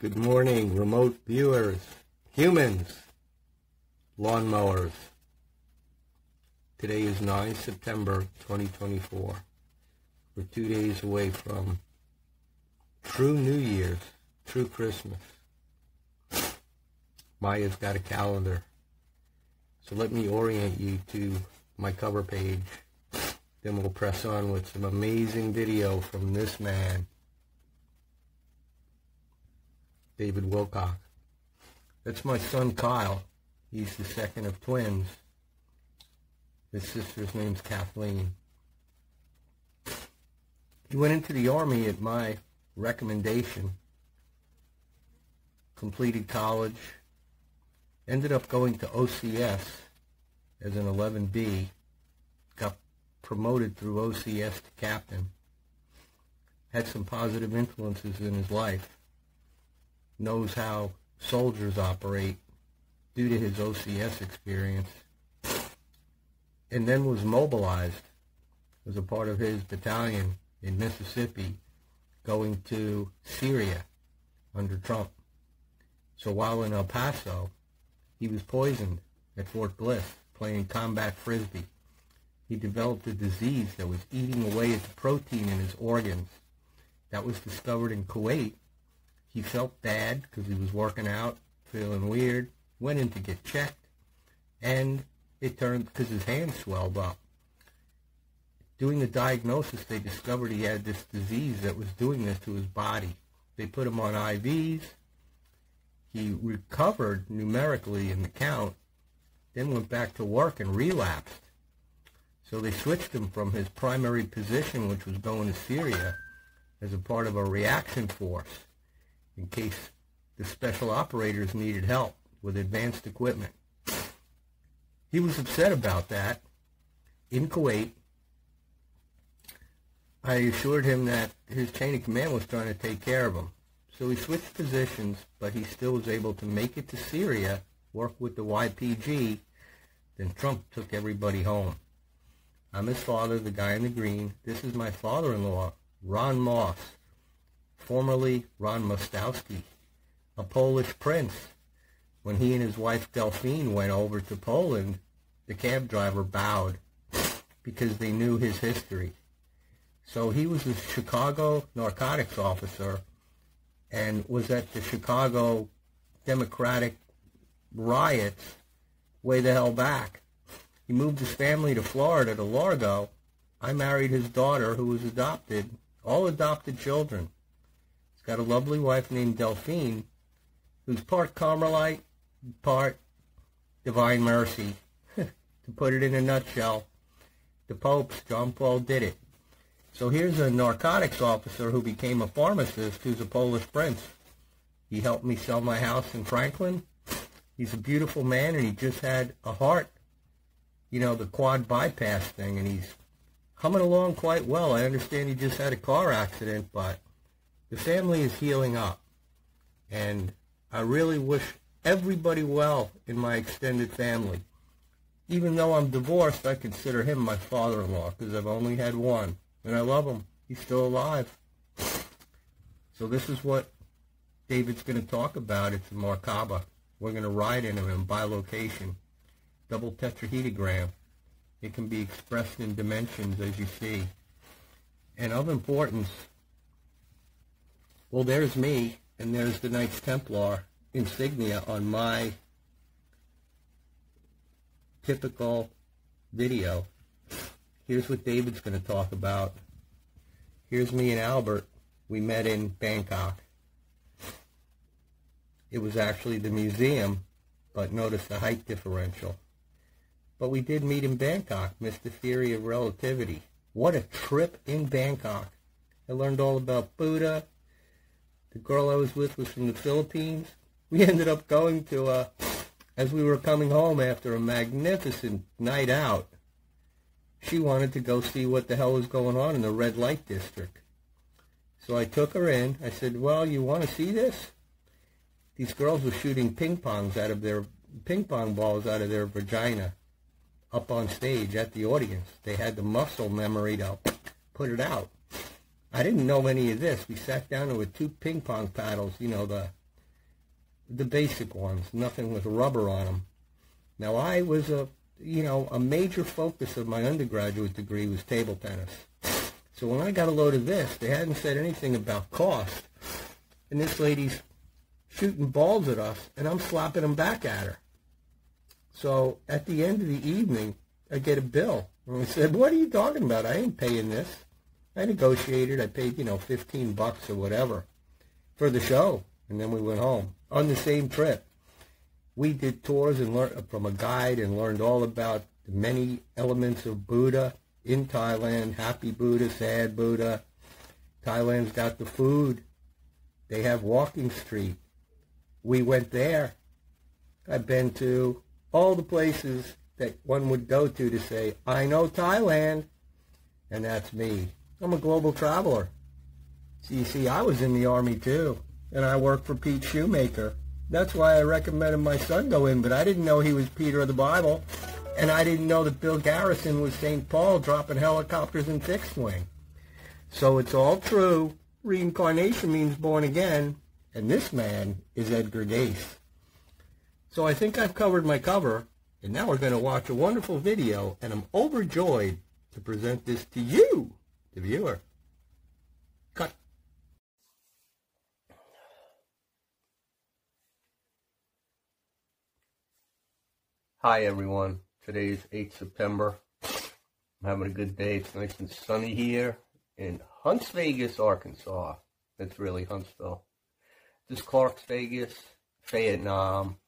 Good morning, remote viewers, humans, lawnmowers. Today is 9 September 2024. We're two days away from true New Year's, true Christmas. Maya's got a calendar. So let me orient you to my cover page. Then we'll press on with some amazing video from this man. David Wilcock. That's my son Kyle. He's the second of twins. His sister's name's Kathleen. He went into the Army at my recommendation, completed college, ended up going to OCS as an 11B, got promoted through OCS to captain, had some positive influences in his life knows how soldiers operate due to his OCS experience, and then was mobilized as a part of his battalion in Mississippi going to Syria under Trump. So while in El Paso, he was poisoned at Fort Bliss playing combat frisbee. He developed a disease that was eating away at the protein in his organs. That was discovered in Kuwait he felt bad because he was working out, feeling weird, went in to get checked, and it turned because his hand swelled up. Doing the diagnosis, they discovered he had this disease that was doing this to his body. They put him on IVs. He recovered numerically in the count, then went back to work and relapsed. So they switched him from his primary position, which was going to Syria, as a part of a reaction force in case the special operators needed help with advanced equipment. He was upset about that in Kuwait. I assured him that his chain of command was trying to take care of him. So he switched positions, but he still was able to make it to Syria, work with the YPG. Then Trump took everybody home. I'm his father, the guy in the green. This is my father-in-law, Ron Moss formerly Ron Mostowski, a Polish prince. When he and his wife Delphine went over to Poland, the cab driver bowed because they knew his history. So he was a Chicago narcotics officer and was at the Chicago Democratic riots way the hell back. He moved his family to Florida, to Largo. I married his daughter, who was adopted, all adopted children got a lovely wife named Delphine, who's part Carmelite, part Divine Mercy. to put it in a nutshell, the popes, John Paul did it. So here's a narcotics officer who became a pharmacist who's a Polish prince. He helped me sell my house in Franklin. He's a beautiful man, and he just had a heart, you know, the quad bypass thing, and he's coming along quite well. I understand he just had a car accident, but the family is healing up. And I really wish everybody well in my extended family. Even though I'm divorced, I consider him my father-in-law because I've only had one. And I love him. He's still alive. So this is what David's going to talk about. It's Merkaba. We're going to ride in him in bilocation. Double tetrahedrogram. It can be expressed in dimensions as you see. And of importance, well, there's me, and there's the Knights Templar insignia on my typical video. Here's what David's going to talk about. Here's me and Albert. We met in Bangkok. It was actually the museum, but notice the height differential. But we did meet in Bangkok, Mr. Theory of Relativity. What a trip in Bangkok. I learned all about Buddha, the girl I was with was from the Philippines. We ended up going to, uh, as we were coming home after a magnificent night out, she wanted to go see what the hell was going on in the red light district. So I took her in. I said, well, you want to see this? These girls were shooting ping pongs out of their, ping pong balls out of their vagina up on stage at the audience. They had the muscle memory to put it out. I didn't know any of this. We sat down with two ping pong paddles, you know, the the basic ones, nothing with rubber on them. Now I was a, you know, a major focus of my undergraduate degree was table tennis. So when I got a load of this, they hadn't said anything about cost. And this lady's shooting balls at us, and I'm slapping them back at her. So at the end of the evening, I get a bill. And I said, what are you talking about? I ain't paying this. I negotiated. I paid, you know, 15 bucks or whatever for the show. And then we went home on the same trip. We did tours and learned from a guide and learned all about the many elements of Buddha in Thailand. Happy Buddha, sad Buddha. Thailand's got the food. They have Walking Street. We went there. I've been to all the places that one would go to to say, I know Thailand. And that's me. I'm a global traveler. So you see, I was in the Army too. And I worked for Pete Schoomaker. That's why I recommended my son go in, but I didn't know he was Peter of the Bible. And I didn't know that Bill Garrison was St. Paul dropping helicopters in fixed wing. So it's all true. Reincarnation means born again. And this man is Edgar Cayce. So I think I've covered my cover. And now we're going to watch a wonderful video. And I'm overjoyed to present this to you, the viewer. Cut. Hi everyone. Today is 8 September. I'm having a good day. It's nice and sunny here in Hunts Vegas, Arkansas. It's really Huntsville. This is Clark's Vegas, Vietnam,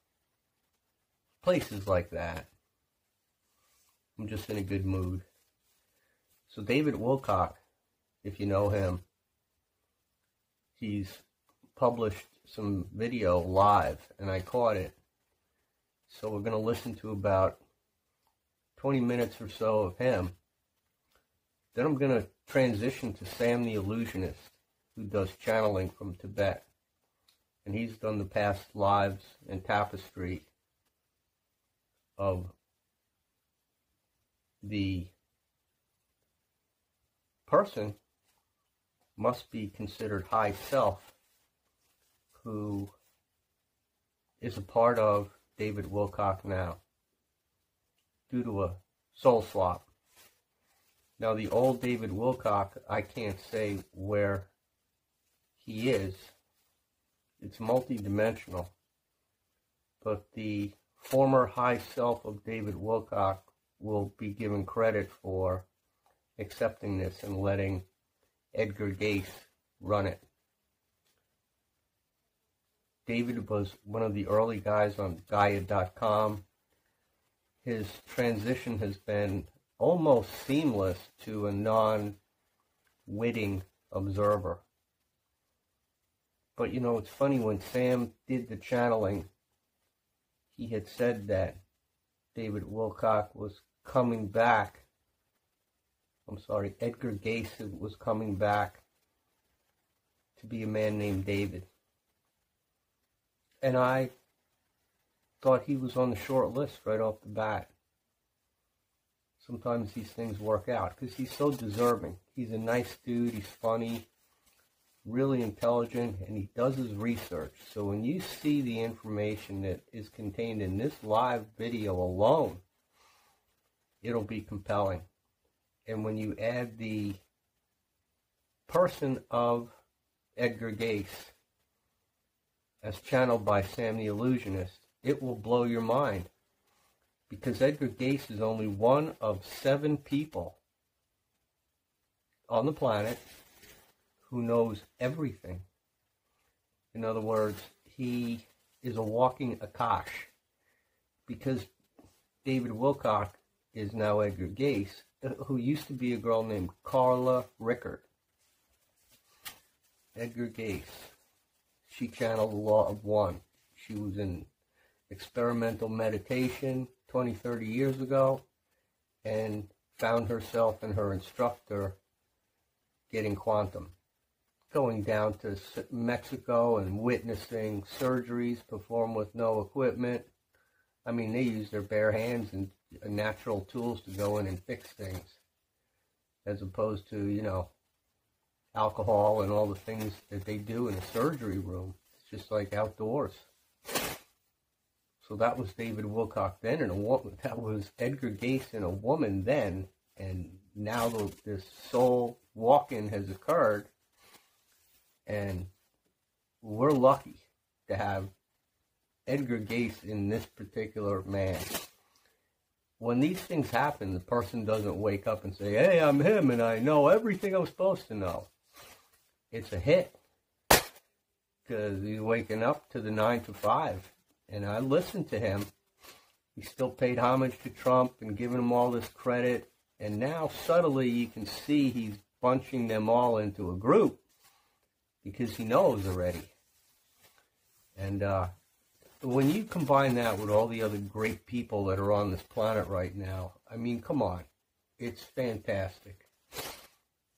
places like that. I'm just in a good mood. So David Wilcock, if you know him, he's published some video live and I caught it. So we're going to listen to about 20 minutes or so of him. Then I'm going to transition to Sam the Illusionist, who does channeling from Tibet. And he's done the past lives and tapestry of the person must be considered high self who is a part of David Wilcock now due to a soul swap. Now, the old David Wilcock, I can't say where he is. It's multidimensional. But the former high self of David Wilcock will be given credit for accepting this and letting Edgar Cayce run it. David was one of the early guys on Gaia.com. His transition has been almost seamless to a non-witting observer. But you know, it's funny when Sam did the channeling, he had said that David Wilcock was coming back. I'm sorry, Edgar Cayce was coming back to be a man named David. And I thought he was on the short list right off the bat sometimes these things work out because he's so deserving. He's a nice dude. He's funny, really intelligent, and he does his research. So when you see the information that is contained in this live video alone, it'll be compelling. And when you add the person of Edgar Cayce as channeled by Sam the Illusionist, it will blow your mind because Edgar Cayce is only one of seven people on the planet who knows everything. In other words, he is a walking Akash because David Wilcock is now Edgar Cayce, who used to be a girl named Carla Rueckert. Edgar Cayce. She channeled the law of one. She was in experimental meditation, 20, 30 years ago and found herself and her instructor getting quantum. Going down to Mexico and witnessing surgeries performed with no equipment. I mean, they use their bare hands and natural tools to go in and fix things. As opposed to, you know, alcohol and all the things that they do in a surgery room. It's just like outdoors. So that was David Wilcock then, and a woman. That was Edgar Cayce and a woman then, and now the, this soul walk-in has occurred, and we're lucky to have Edgar Cayce in this particular man. When these things happen, the person doesn't wake up and say, "Hey, I'm him, and I know everything I'm supposed to know." It's a hit because he's waking up to the nine to five, and I listened to him. He still paid homage to Trump and giving him all this credit, and now subtly you can see he's bunching them all into a group because he knows already. And uh, when you combine that with all the other great people that are on this planet right now, I mean, come on, it's fantastic.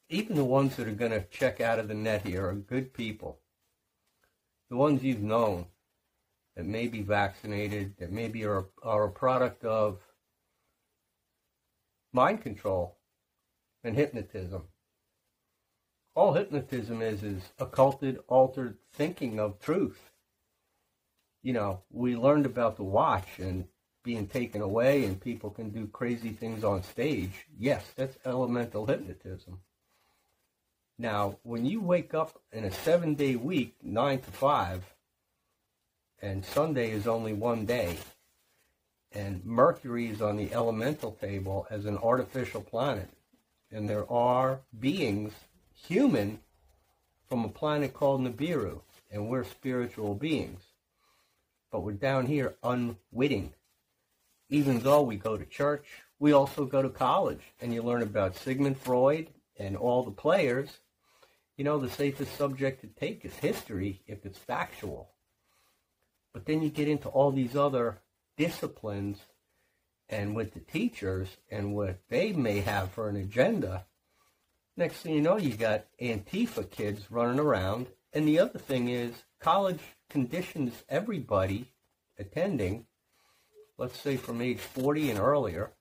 Even the ones that are going to check out of the net here are good people the ones you've known that may be vaccinated, that maybe are, are a product of mind control and hypnotism. All hypnotism is is occulted, altered thinking of truth. You know, we learned about the watch and being taken away and people can do crazy things on stage. Yes, that's elemental hypnotism. Now, when you wake up in a seven day week, nine to five, and Sunday is only one day, and Mercury is on the elemental table as an artificial planet, and there are beings, human, from a planet called Nibiru, and we're spiritual beings. But we're down here unwitting. Even though we go to church, we also go to college, and you learn about Sigmund Freud and all the players, you know, the safest subject to take is history if it's factual. But then you get into all these other disciplines and with the teachers and what they may have for an agenda. Next thing you know, you got Antifa kids running around. And the other thing is, college conditions everybody attending, let's say from age 40 and earlier,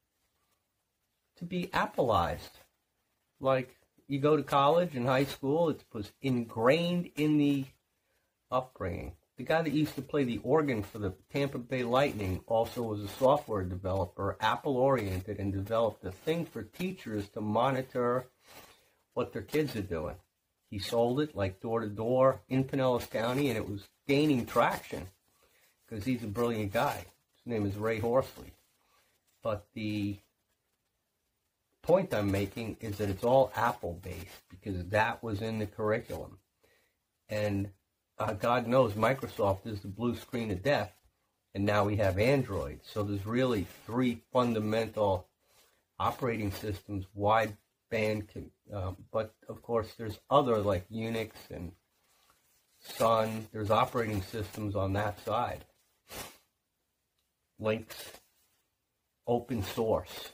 to be Appleized. Like, you go to college and high school, it was ingrained in the upbringing. The guy that used to play the organ for the Tampa Bay Lightning also was a software developer, Apple oriented, and developed a thing for teachers to monitor what their kids are doing. He sold it like door to door in Pinellas County, and it was gaining traction because he's a brilliant guy. His name is Ray Horsley. But the point I'm making is that it's all Apple based because that was in the curriculum. And uh, God knows Microsoft is the blue screen of death, and now we have Android. So there's really three fundamental operating systems, um, but of course there's other like Unix and Sun. There's operating systems on that side. Linux, open source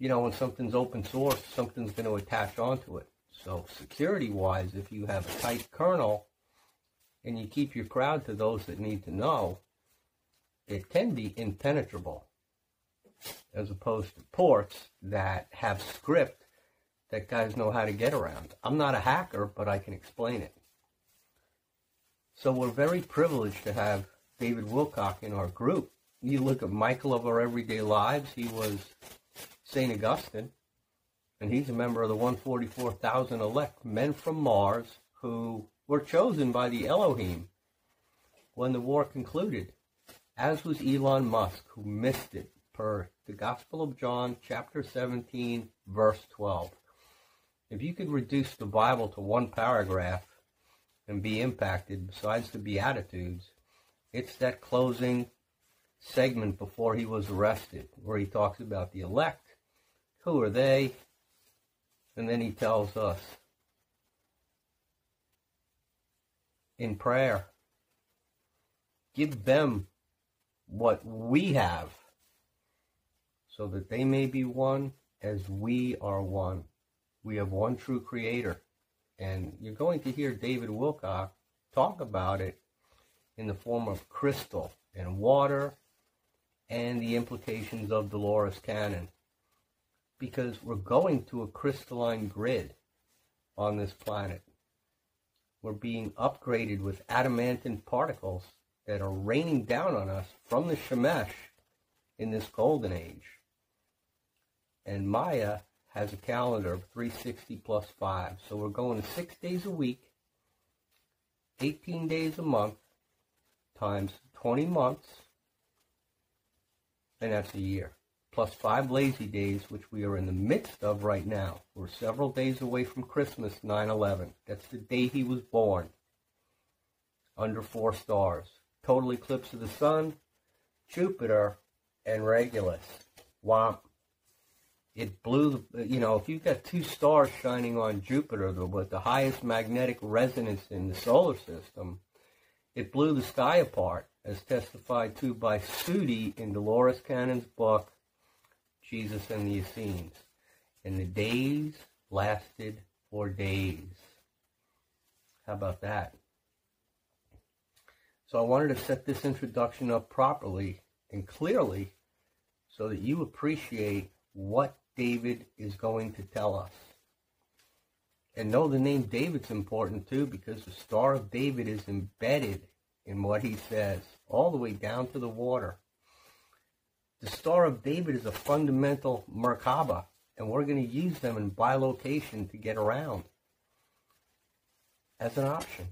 you know, when something's open source, something's going to attach onto it. So security-wise, if you have a tight kernel and you keep your crowd to those that need to know, it can be impenetrable as opposed to ports that have script that guys know how to get around. I'm not a hacker, but I can explain it. So we're very privileged to have David Wilcock in our group. You look at Michael of our everyday lives, he was St. Augustine, and he's a member of the 144,000 elect men from Mars who were chosen by the Elohim when the war concluded, as was Elon Musk, who missed it per the Gospel of John, chapter 17, verse 12. If you could reduce the Bible to one paragraph and be impacted, besides the Beatitudes, it's that closing segment before he was arrested, where he talks about the elect who are they? And then he tells us in prayer, give them what we have so that they may be one as we are one. We have one true creator. And you're going to hear David Wilcock talk about it in the form of crystal and water and the implications of Dolores Cannon because we're going to a crystalline grid on this planet. We're being upgraded with adamantine particles that are raining down on us from the Shemesh in this golden age. And Maya has a calendar of 360 plus 5. So we're going to six days a week, 18 days a month, times 20 months, and that's a year. Plus five lazy days, which we are in the midst of right now. We're several days away from Christmas 9-11. That's the day he was born. Under four stars. Total eclipse of the sun, Jupiter, and Regulus. Womp. It blew, you know, if you've got two stars shining on Jupiter, the, with the highest magnetic resonance in the solar system, it blew the sky apart, as testified to by Suddi in Dolores Cannon's book, Jesus and the Essenes. And the days lasted for days. How about that? So I wanted to set this introduction up properly and clearly so that you appreciate what David is going to tell us. And know the name David's important too because the Star of David is embedded in what he says, all the way down to the water. The Star of David is a fundamental Merkaba, and we're going to use them in bilocation to get around as an option.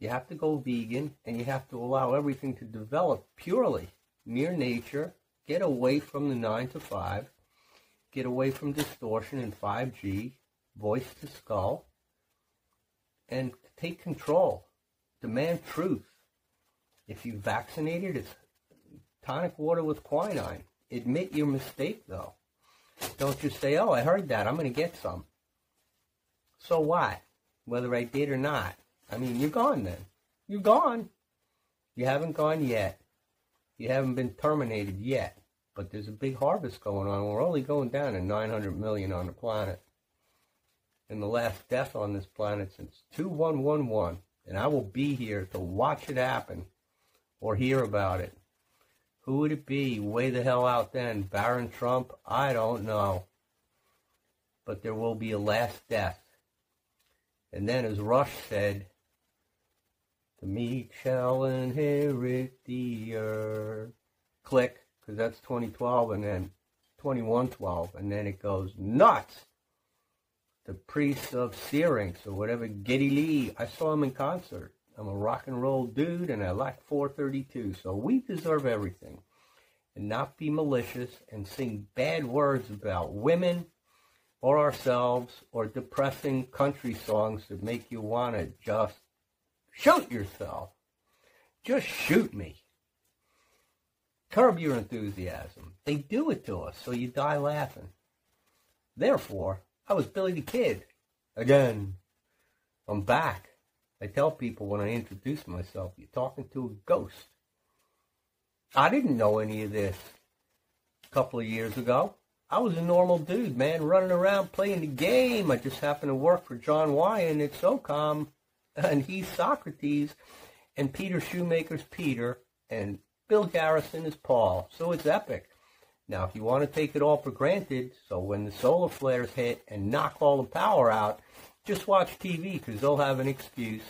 You have to go vegan, and you have to allow everything to develop purely near nature, get away from the 9 to 5, get away from distortion and 5G, voice to skull, and take control. Demand truth. If you vaccinated, it's tonic water with quinine. Admit your mistake, though. Don't just say, oh, I heard that. I'm going to get some. So what? Whether I did or not. I mean, you're gone then. You're gone. You haven't gone yet. You haven't been terminated yet. But there's a big harvest going on. We're only going down to 900 million on the planet. And the last death on this planet since 2111. And I will be here to watch it happen or hear about it. Who would it be? Way the hell out then. Baron Trump? I don't know. But there will be a last death. And then as Rush said, the meek shall inherit the earth. Click, because that's 2012 and then 2112. And then it goes nuts. The priests of Syrinx or whatever, Geddy Lee. I saw him in concert. I'm a rock and roll dude and I like 432. So we deserve everything. And not be malicious and sing bad words about women or ourselves or depressing country songs that make you want to just shoot yourself. Just shoot me. Curb your enthusiasm. They do it to us, so you die laughing. Therefore, I was Billy the Kid. Again, I'm back. I tell people when I introduce myself, you're talking to a ghost. I didn't know any of this a couple of years ago. I was a normal dude, man, running around playing the game. I just happened to work for John Wyan at SOCOM, and he's Socrates, and Peter Schoomaker's Peter, and Bill Garrison is Paul. So it's epic. Now, if you want to take it all for granted, so when the solar flares hit and knock all the power out, just watch TV because they'll have an excuse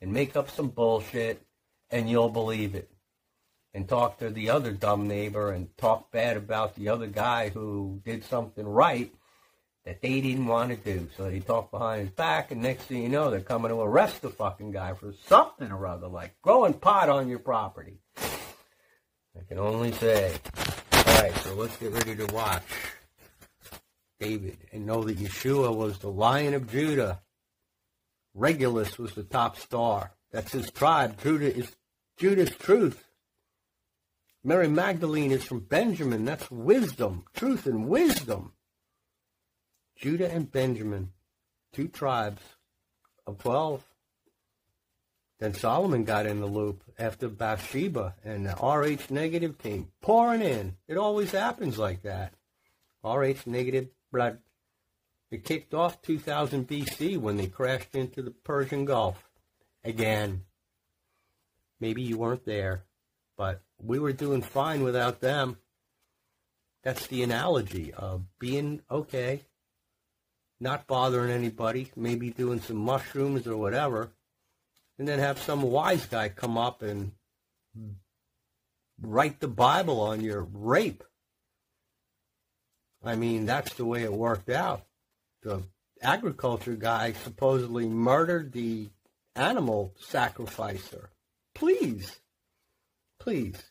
and make up some bullshit and you'll believe it. And talk to the other dumb neighbor and talk bad about the other guy who did something right that they didn't want to do. So they talk behind his back and next thing you know, they're coming to arrest the fucking guy for something or other, like growing pot on your property. I can only say. Alright, so let's get ready to watch. David and know that Yeshua was the Lion of Judah. Regulus was the top star. That's his tribe. Judah is Judah's truth. Mary Magdalene is from Benjamin. That's wisdom, truth and wisdom. Judah and Benjamin, two tribes of 12. Then Solomon got in the loop after Bathsheba, and the RH negative came pouring in. It always happens like that. RH negative blood. It kicked off 2000 BC when they crashed into the Persian Gulf. Again, maybe you weren't there, but we were doing fine without them. That's the analogy of being okay, not bothering anybody, maybe doing some mushrooms or whatever, and then have some wise guy come up and write the Bible on your rape. I mean, that's the way it worked out. The agriculture guy supposedly murdered the animal sacrificer. Please, please.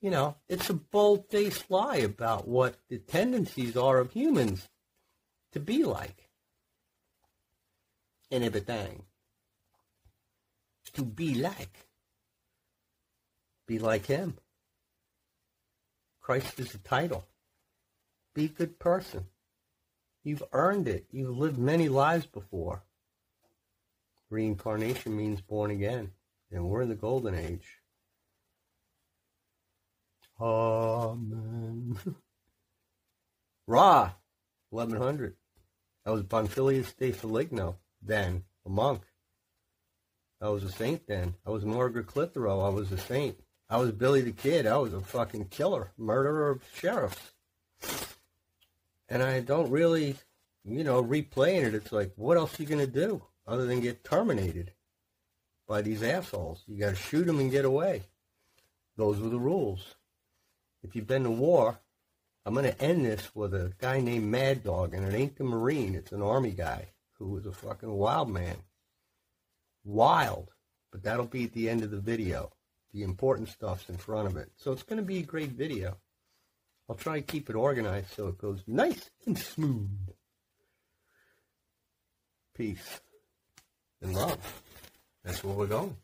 You know, it's a bold-faced lie about what the tendencies are of humans to be like. And everything. To be like. Be like him. Christ is a title. Be a good person. You've earned it. You've lived many lives before. Reincarnation means born again. And we're in the golden age. Amen. Ra, 1100. That was Bonfilius de Foligno then, a monk. I was a saint then. I was Margaret Clitherow. I was a saint. I was Billy the Kid. I was a fucking killer, murderer of sheriffs. And I don't really, you know, replaying it. It's like, what else are you going to do other than get terminated by these assholes? You got to shoot them and get away. Those were the rules. If you've been to war, I'm going to end this with a guy named Mad Dog, and it ain't the Marine. It's an Army guy who was a fucking wild man. Wild. But that'll be at the end of the video. The important stuff's in front of it. So it's going to be a great video. I'll try to keep it organized so it goes nice and smooth. Peace and love. That's where we're going.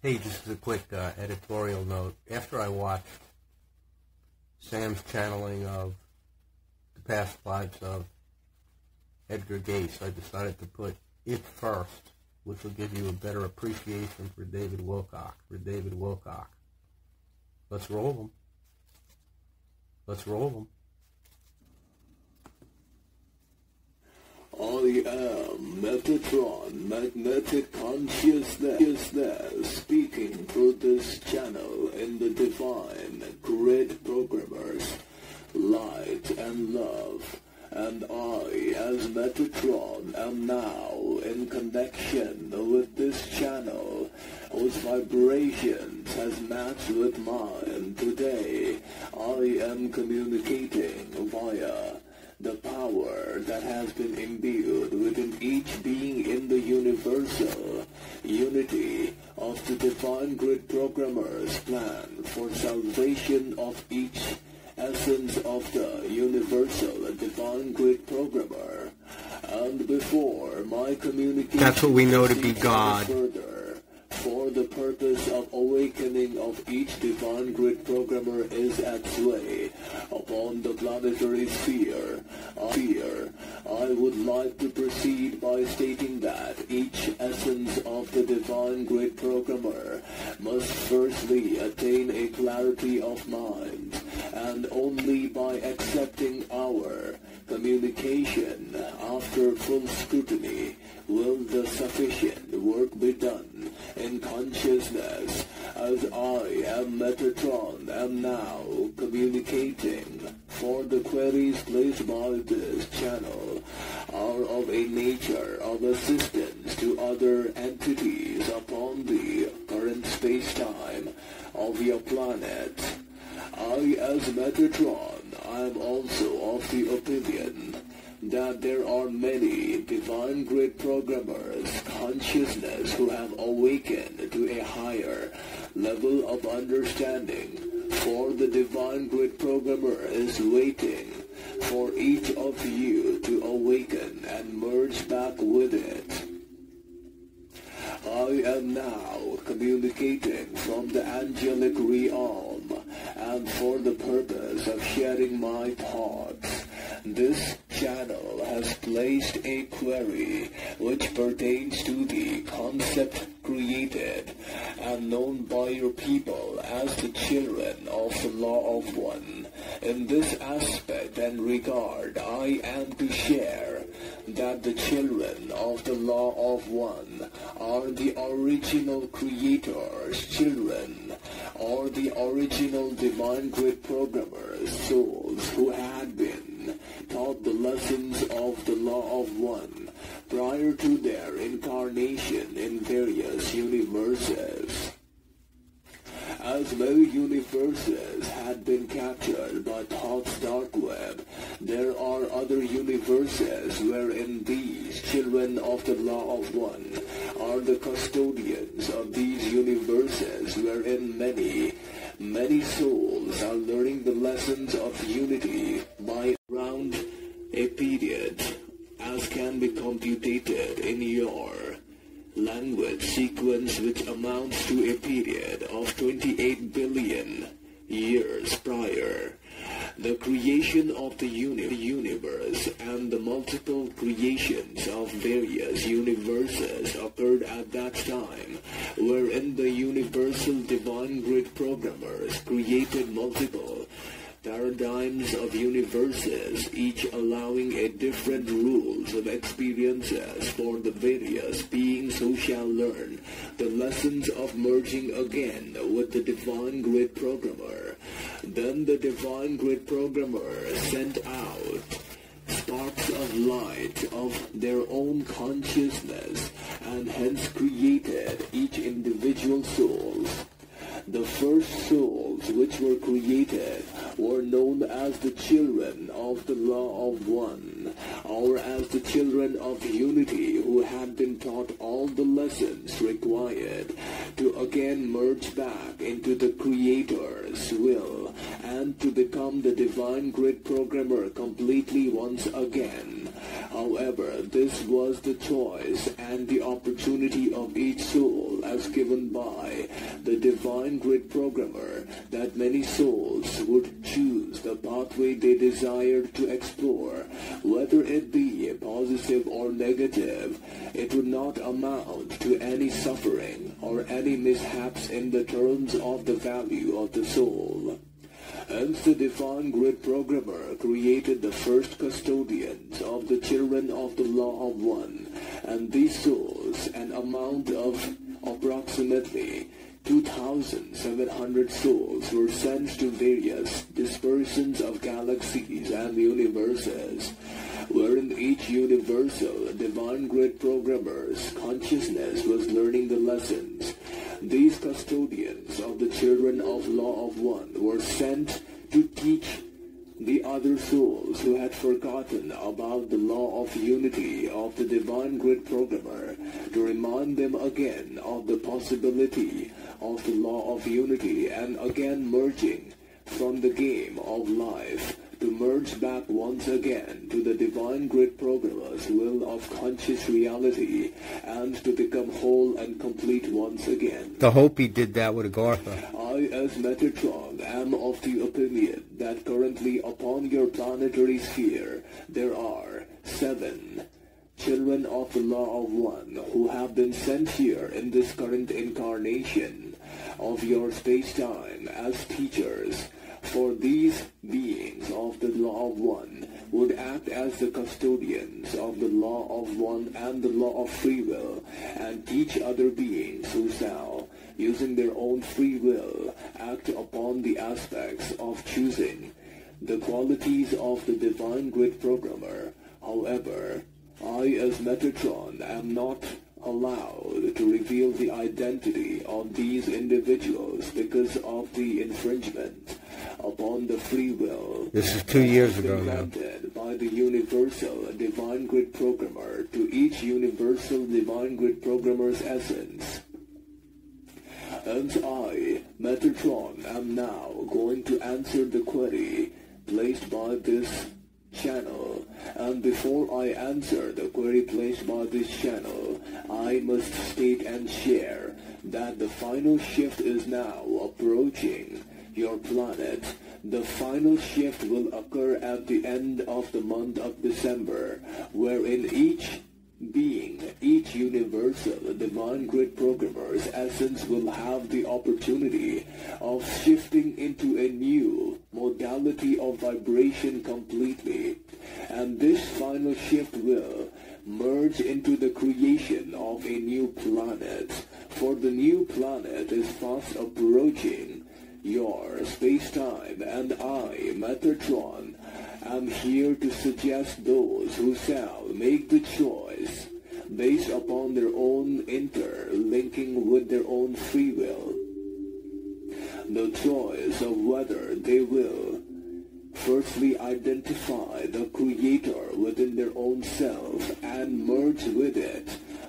Hey, just a quick uh, editorial note. After I watched Sam's channeling of the past lives of Edgar Cayce, I decided to put it first, which will give you a better appreciation for David Wilcock. For David Wilcock. Let's roll them. Let's roll them. I am Metatron, magnetic consciousness, speaking through this channel in the divine grid programmers, light and love. And I, as Metatron, am now in connection with this channel, whose vibrations has matched with mine today. I am communicating via the power that has been imbued within each being in the universal unity of the divine grid programmer's plan for salvation of each essence of the universal divine grid programmer. And before my communication That's what we know to be God. Further, for the purpose of awakening of each divine grid programmer is at play upon the planetary sphere. Sphere. I would like to proceed by stating that each essence of the divine grid programmer must firstly attain a clarity of mind, and only by accepting our communication after full scrutiny will the sufficient work be done in consciousness as I am Metatron am now communicating for the queries placed by this channel are of a nature of assistance to other entities upon the current space-time of your planet. I as Metatron am also of the opinion that there are many divine grid programmers consciousness who have awakened to a higher level of understanding for the divine grid programmer is waiting for each of you to awaken and merge back with it. I am now communicating from the angelic realm and for the purpose of sharing my thoughts. This channel has placed a query which pertains to the concept created and known by your people as the children of the law of one. In this aspect and regard, I am to share that the children of the law of one are the original creator's children, or the original divine grid programmers, souls who had been taught the lessons of the law of one prior to their incarnation in various universes. As many universes had been captured by Thoth's dark web, there are other universes wherein these children of the Law of One are the custodians of these universes wherein many, many souls are learning the lessons of unity by around a period as can be computed in your language sequence which amounts to a period of 28 billion years prior. The creation of the uni- universe and the multiple creations of various universes occurred at that time, wherein the universal divine grid programmers created multiple paradigms of universes, each allowing a different rules of experiences for the various beings who shall learn the lessons of merging again with the divine grid programmer. Then the divine grid programmer sent out sparks of light of their own consciousness and hence created each individual soul the first souls which were created were known as the children of the law of one, or as the children of unity who had been taught all the lessons required to again merge back into the Creator's will and to become the divine grid programmer completely once again. However, this was the choice and the opportunity of each soul as given by the divine grid programmer that many souls would choose the pathway they desired to explore, whether it be positive or negative. It would not amount to any suffering or any mishaps in the terms of the value of the soul. Hence the divine grid programmer created the first custodians of the children of the law of one, and these souls, an amount of approximately 2,700 souls were sent to various dispersions of galaxies and universes, wherein each universal divine grid programmer's consciousness was learning the lessons. These custodians of the children of Law of One were sent to teach the other souls who had forgotten about the law of unity of the divine grid programmer to remind them again of the possibility of the law of unity and again merging from the game of life to merge back once again to the divine grid programmer's will of conscious reality and to become whole and complete once again. The Hopi did that with Agartha. I, as Metatron, am of the opinion that currently upon your planetary sphere there are seven children of the law of one who have been sent here in this current incarnation of your space-time as teachers for these beings of the law of one would act as the custodians of the law of one and the law of free will and teach other beings who shall, using their own free will, act upon the aspects of choosing the qualities of the divine grid programmer. However, I as Metatron am not allowed to reveal the identity of these individuals because of the infringement upon the free will. This is two years ago now. Granted by the universal divine grid programmer to each universal divine grid programmer's essence. And I, Metatron, am now going to answer the query placed by this channel. And before I answer the query placed by this channel, I must state and share that the final shift is now approaching your planet. The final shift will occur at the end of the month of December, wherein each being, each universal divine grid programmer's essence will have the opportunity of shifting into a new modality of vibration completely. And this final shift will merge into the creation of a new planet. For the new planet is fast approaching your space-time and I, Metatron, am here to suggest those who shall make the choice based upon their own interlinking with their own free will. The choice of whether they will firstly identify the creator within their own self and merge with it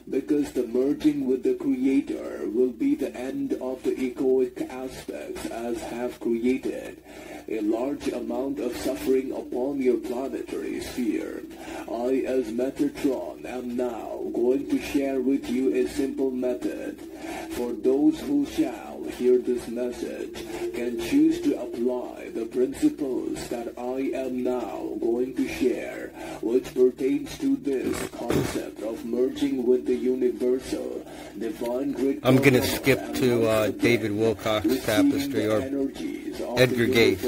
because the merging with the creator will be the end of the egoic aspects as have created a large amount of suffering upon your planetary sphere. I, as Metatron, am now going to share with you a simple method. For those who shall hear this message can choose to apply the principles that I am now going to share, which pertains to this concept of merging with the universal divine grid. I'm going to skip to uh, David Wilcock's tapestry or Edgar Cayce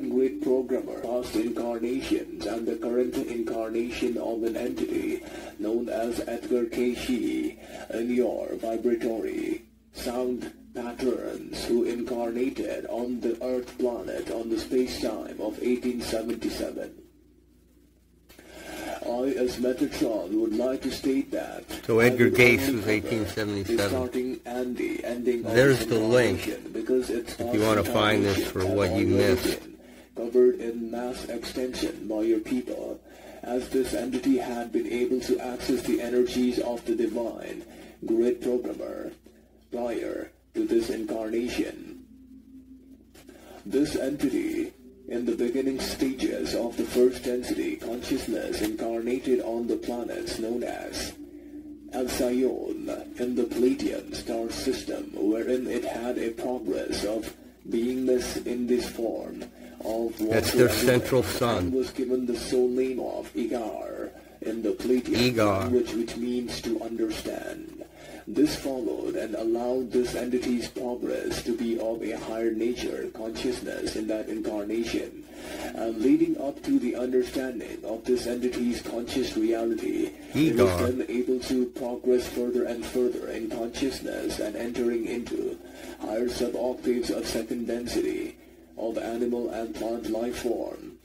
divine programmer, past incarnations, and the current incarnation of an entity known as Edgar Cayce in your vibratory sound patterns who incarnated on the Earth planet on the space-time of 1877. I, as Metatron, would like to state that... So Edgar Cayce was 1877. Starting Andy, ending There's the link, because it's if you want to find this for what you missed. Covered in mass extension by your people, as this entity had been able to access the energies of the divine grid programmer prior to this incarnation. This entity in the beginning stages of the first density consciousness incarnated on the planets known as Alcyone in the Pleiadian star system, wherein it had a progress of beingness in this form That's their central sun. was given the soul name of Igar in the Pleiadian language, which means to understand. This followed and allowed this entity's progress to be of a higher nature consciousness in that incarnation, and leading up to the understanding of this entity's conscious reality, it was then able to progress further and further in consciousness and entering into higher sub-octaves of second density of animal and plant life form.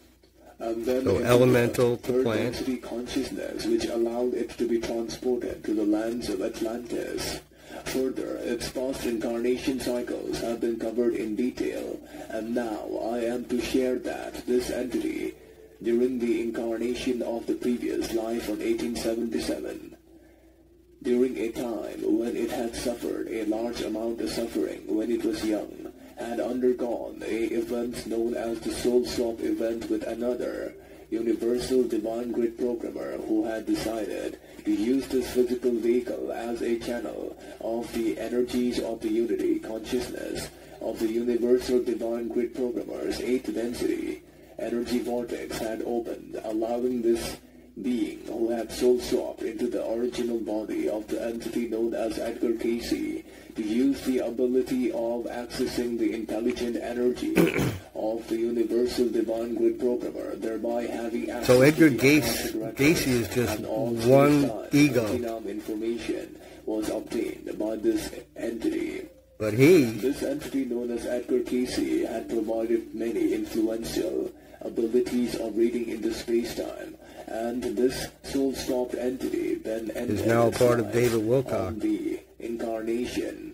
And then So elemental to third plant. density consciousness which allowed it to be transported to the lands of Atlantis. Further, its past incarnation cycles have been covered in detail, and now I am to share that this entity, during the incarnation of the previous life on 1877, during a time when it had suffered a large amount of suffering when it was young, had undergone a event known as the soul swap event with another universal divine grid programmer who had decided to use this physical vehicle as a channel of the energies of the unity consciousness of the universal divine grid programmer's eighth density. Energy vortex had opened, allowing this being who had soul swapped into the original body of the entity known as Edgar Cayce to use the ability of accessing the intelligent energy of the universal divine grid programmer, thereby having access So Edgar to the Cayce- Akashic records Cayce is just one ego. information was obtained by this entity. But he, This entity known as Edgar Cayce had provided many influential abilities of reading into space-time, and this soul-stopped entity then ended Is now part of David Wilcock. on the incarnation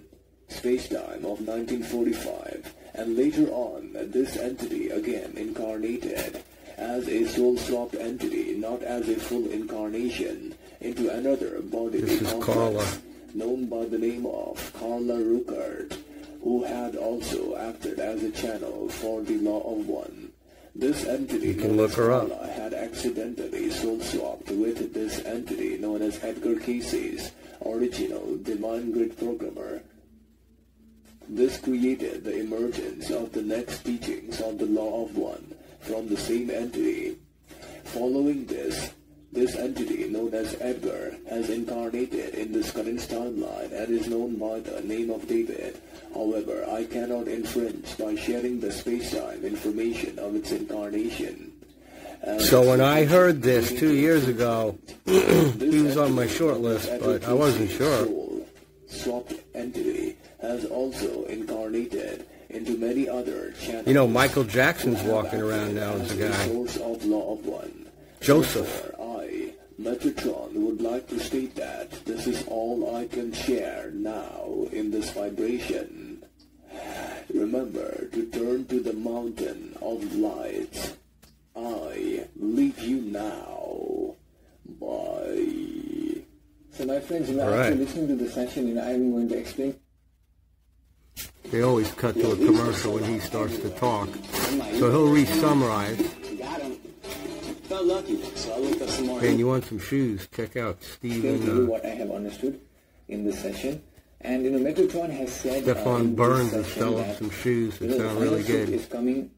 space-time of 1945, and later on, this entity again incarnated as a soul-swapped entity, not as a full incarnation, into another body complex Carla. known by the name of Carla Rueckert, who had also acted as a channel for the Law of One. This entity You can known look as her up. Carla had accidentally soul swapped with this entity known as Edgar Cayce's original Divine Grid programmer. This created the emergence of the next teachings of the Law of One from the same entity. Following this, this entity, known as Edgar, has incarnated in this current timeline and is known by the name of David. However, I cannot infringe by sharing the space-time information of its incarnation. So when I heard this two years ago, he was on my short list, but I wasn't sure. Entity has also incarnated into many other. You know, Michael Jackson's walking around now as a guy. Of law of one. Joseph. I, Metatron would like to state that this is all I can share now in this vibration. Remember to turn to the mountain of light. I leave you now. Bye. So my friends, you know, All after listening to the session, you know, I'm going to explain They always cut to a commercial when he starts to talk. So he'll re-summarize. Got him. Felt lucky, so I looked up some more. And you want some shoes? Check out explain to you Stephen. Uh, what I have understood in this session. And you know, Metatron has said Stefan Burns is selling some shoes that sound really good. is coming,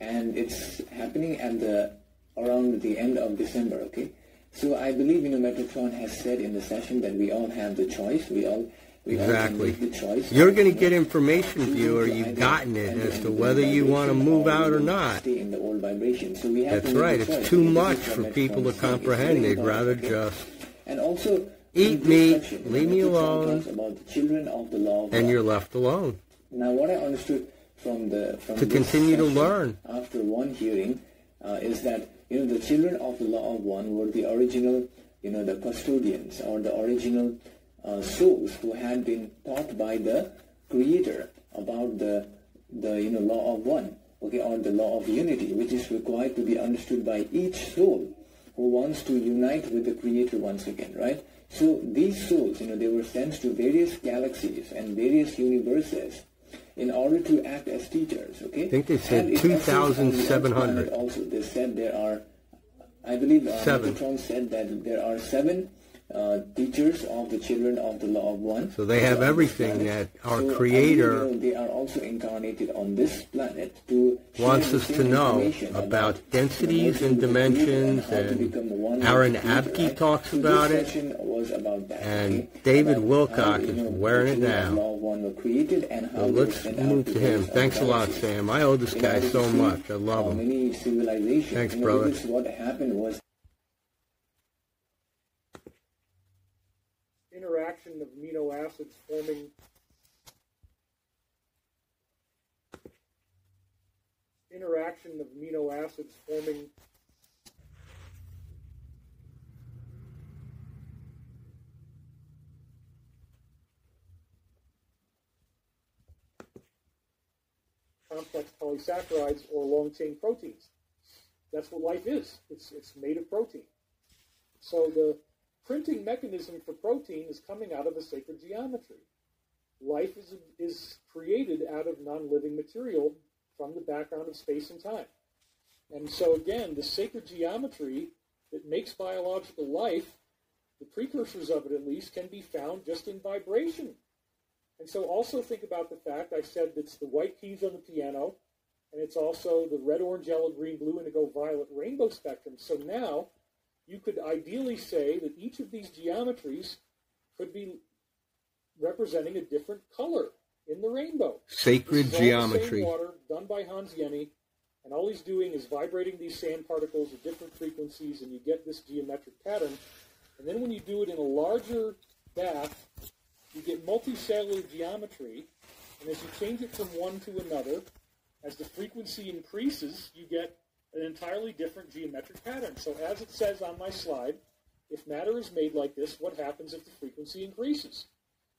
and it's happening at the around the end of December. Okay, so I believe you know Metatron has said in the session that we all have the choice. We all we Exactly. make the choice. You're going to get information, viewer. You've gotten it as to whether you want to move out or not. Stay in the old vibration. So we have That's right. It's too much for people to is saying. It's comprehend. They'd rather just And also, Eat in this meat, section, leave me alone. about the children of the law of and you're left alone. Now, what I understood from the from To continue to learn. after one hearing uh, is that you know the children of the law of one were the original, you know, the custodians or the original uh, souls who had been taught by the Creator about the the you know law of one, okay, or the law of unity, which is required to be understood by each soul who wants to unite with the Creator once again, right? So these souls, you know, they were sent to various galaxies and various universes in order to act as teachers, okay? I think they said And it says on the Earth 2,700. Also, they said there are, I believe uh, Seven. Metatron said that there are seven uh, teachers of the children of the law of one. So they have everything that our So, Creator they are also incarnated on this planet to wants us to know about densities and with the Creator dimensions, and one Aaron Abke right? talks So about it, about that, and okay? David Wilcock is wearing it the children of now. Law of One were created and how Well, let's move to him. Thanks a lot. Sam. I owe this guy so much. I love him. Thanks, brother. what happened was interaction of amino acids forming interaction of amino acids forming complex polysaccharides or long chain proteins. That's what life is. It's it's made of protein. So the printing mechanism for protein is coming out of a sacred geometry. Life is, is created out of non-living material from the background of space and time. And so again, the sacred geometry that makes biological life, the precursors of it at least, can be found just in vibration. And so also think about the fact I said it's the white keys on the piano, and it's also the red, orange, yellow, green, blue, indigo, violet rainbow spectrum. So now you could ideally say that each of these geometries could be representing a different color in the rainbow. Sacred This is all the geometry. same water done by Hans Jenny, and all he's doing is vibrating these sand particles at different frequencies, and you get this geometric pattern. And then when you do it in a larger bath, you get multicellular geometry, and as you change it from one to another, as the frequency increases, you get an entirely different geometric pattern. So as it says on my slide, if matter is made like this, what happens if the frequency increases?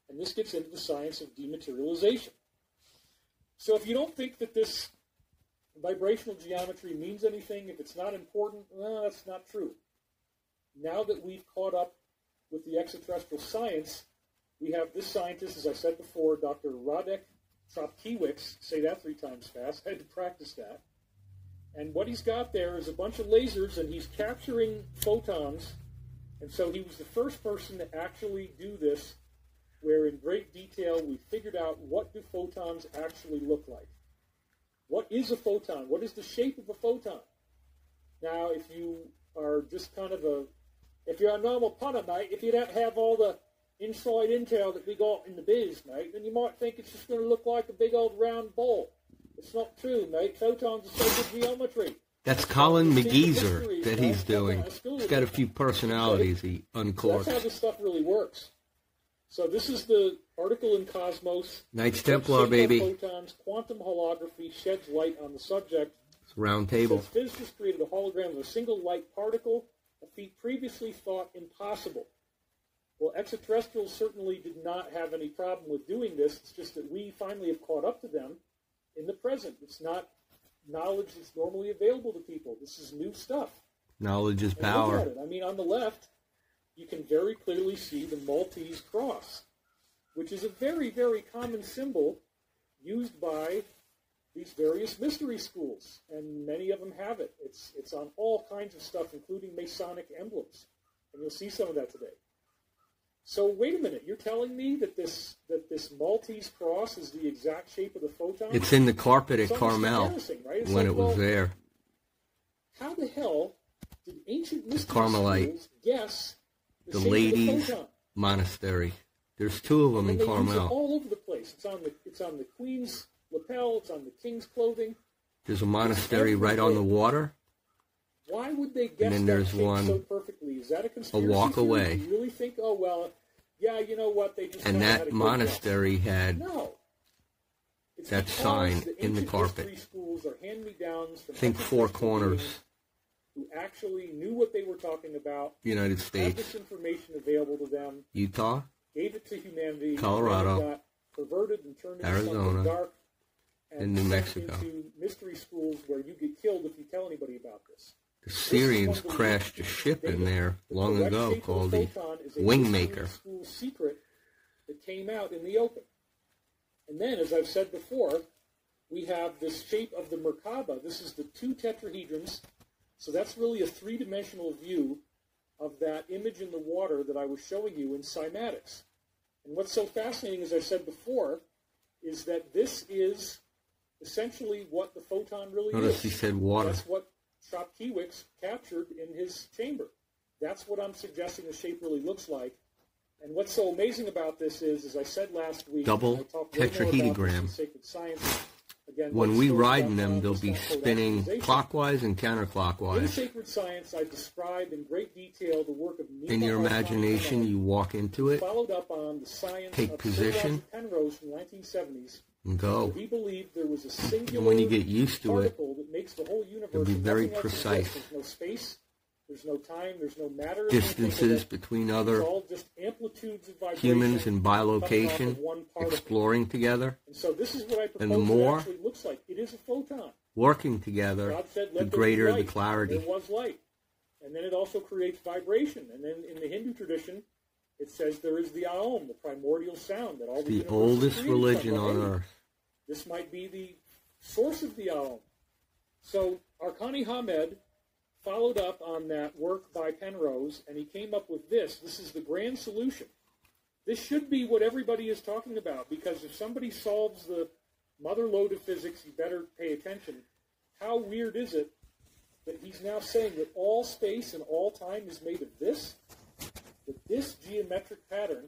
And this gets into the science of dematerialization. So if you don't think that this vibrational geometry means anything, if it's not important, well, that's not true. Now that we've caught up with the extraterrestrial science, we have this scientist, as I said before, Dr. Radek Chrapkiewicz, say that three times fast, I had to practice that. And what he's got there is a bunch of lasers, and he's capturing photons. And so he was the first person to actually do this, where in great detail we figured out what do photons actually look like. What is a photon? What is the shape of a photon? Now, if you are just kind of a, if you're a normal punter, mate, if you don't have all the inside intel that we got in the biz, mate, then you might think it's just going to look like a big old round ball. It's not true, mate. Photons are sacred geometry. That's Colin McGeezer that he's doing. He's got a few personalities he So that's uncorks. how this stuff really works. So this is the article in Cosmos. Knights Templar, baby. Photons, quantum holography sheds light on the subject. It's a round table. physicists created a hologram of a single light particle a feat previously thought impossible. Well, extraterrestrials certainly did not have any problem with doing this. It's just that we finally have caught up to them in the present. It's not knowledge that's normally available to people. This is new stuff. Knowledge is And power. I mean, on the left, you can very clearly see the Maltese cross, which is a very, very common symbol used by these various mystery schools, and many of them have it. It's it's on all kinds of stuff, including Masonic emblems, and you'll see some of that today. So wait a minute, you're telling me that this that this Maltese cross is the exact shape of the photon? It's in the carpet at Carmel right? When like, it was well, there. How the hell did ancient mystery Carmelite. guess the, The ladies' the monastery. There's two of them in And it Carmel. all over the place. It's on the it's on the queen's lapel. It's on the king's clothing. There's a monastery right on the water. Why would they guess then that there's one so perfectly? Is that a conspiracy? walk theory? away. You really think? Oh well, yeah. You know what? They just And a that monastery had No. It's that sign the in the carpet. Schools are hand-me-downs from think four corners, Who actually knew what they were talking about, United States, this information available to them, Utah, gave it to humanity, Colorado, then perverted and turned into Arizona, something dark, and New Mexico. into mystery schools where you get killed if you tell anybody about this. The Syrians crashed a ship in there long ago called the Wingmaker. secret that came out in the open. And then, as I've said before, we have this shape of the Merkaba. This is the two tetrahedrons. So that's really a three-dimensional view of that image in the water that I was showing you in cymatics. And what's so fascinating, as I said before, is that this is essentially what the photon really Notice is. he said water. That's what Chrapkiewicz captured in his chamber. That's what I'm suggesting the shape really looks like. And what's so amazing about this is, as I said last week, Double I talked way more about this in tetrahedogram. Science. Again, When we ride in them, they'll be spinning clockwise and In counterclockwise. Sacred Science, I describe in great detail the work of Nima In your imagination, you walk into it followed up on the science Take position. Penrose from the 1970s. And go. He believed there was a singular And when you get used to it, that makes the whole universe. it'll be very precise. There's no space. There's no time. There's no matter. as we think of Distances between other amplitudes of humans and off of bilocation, exploring together, And so this is what I propose the more- it looks like. It is a photon. working together, said, the "Let there be greater the clarity. There was light, and then it also creates vibration. And then in the Hindu tradition, it says there is the Aum, the primordial sound that all the, The oldest religion on earth. This might be the source of the Aum. So Arkani Hamed followed up on that work by Penrose, and he came up with this. This is the grand solution. This should be what everybody is talking about, because if somebody solves the mother lode of physics, you better pay attention. How weird is it that he's now saying that all space and all time is made of this? That this geometric pattern,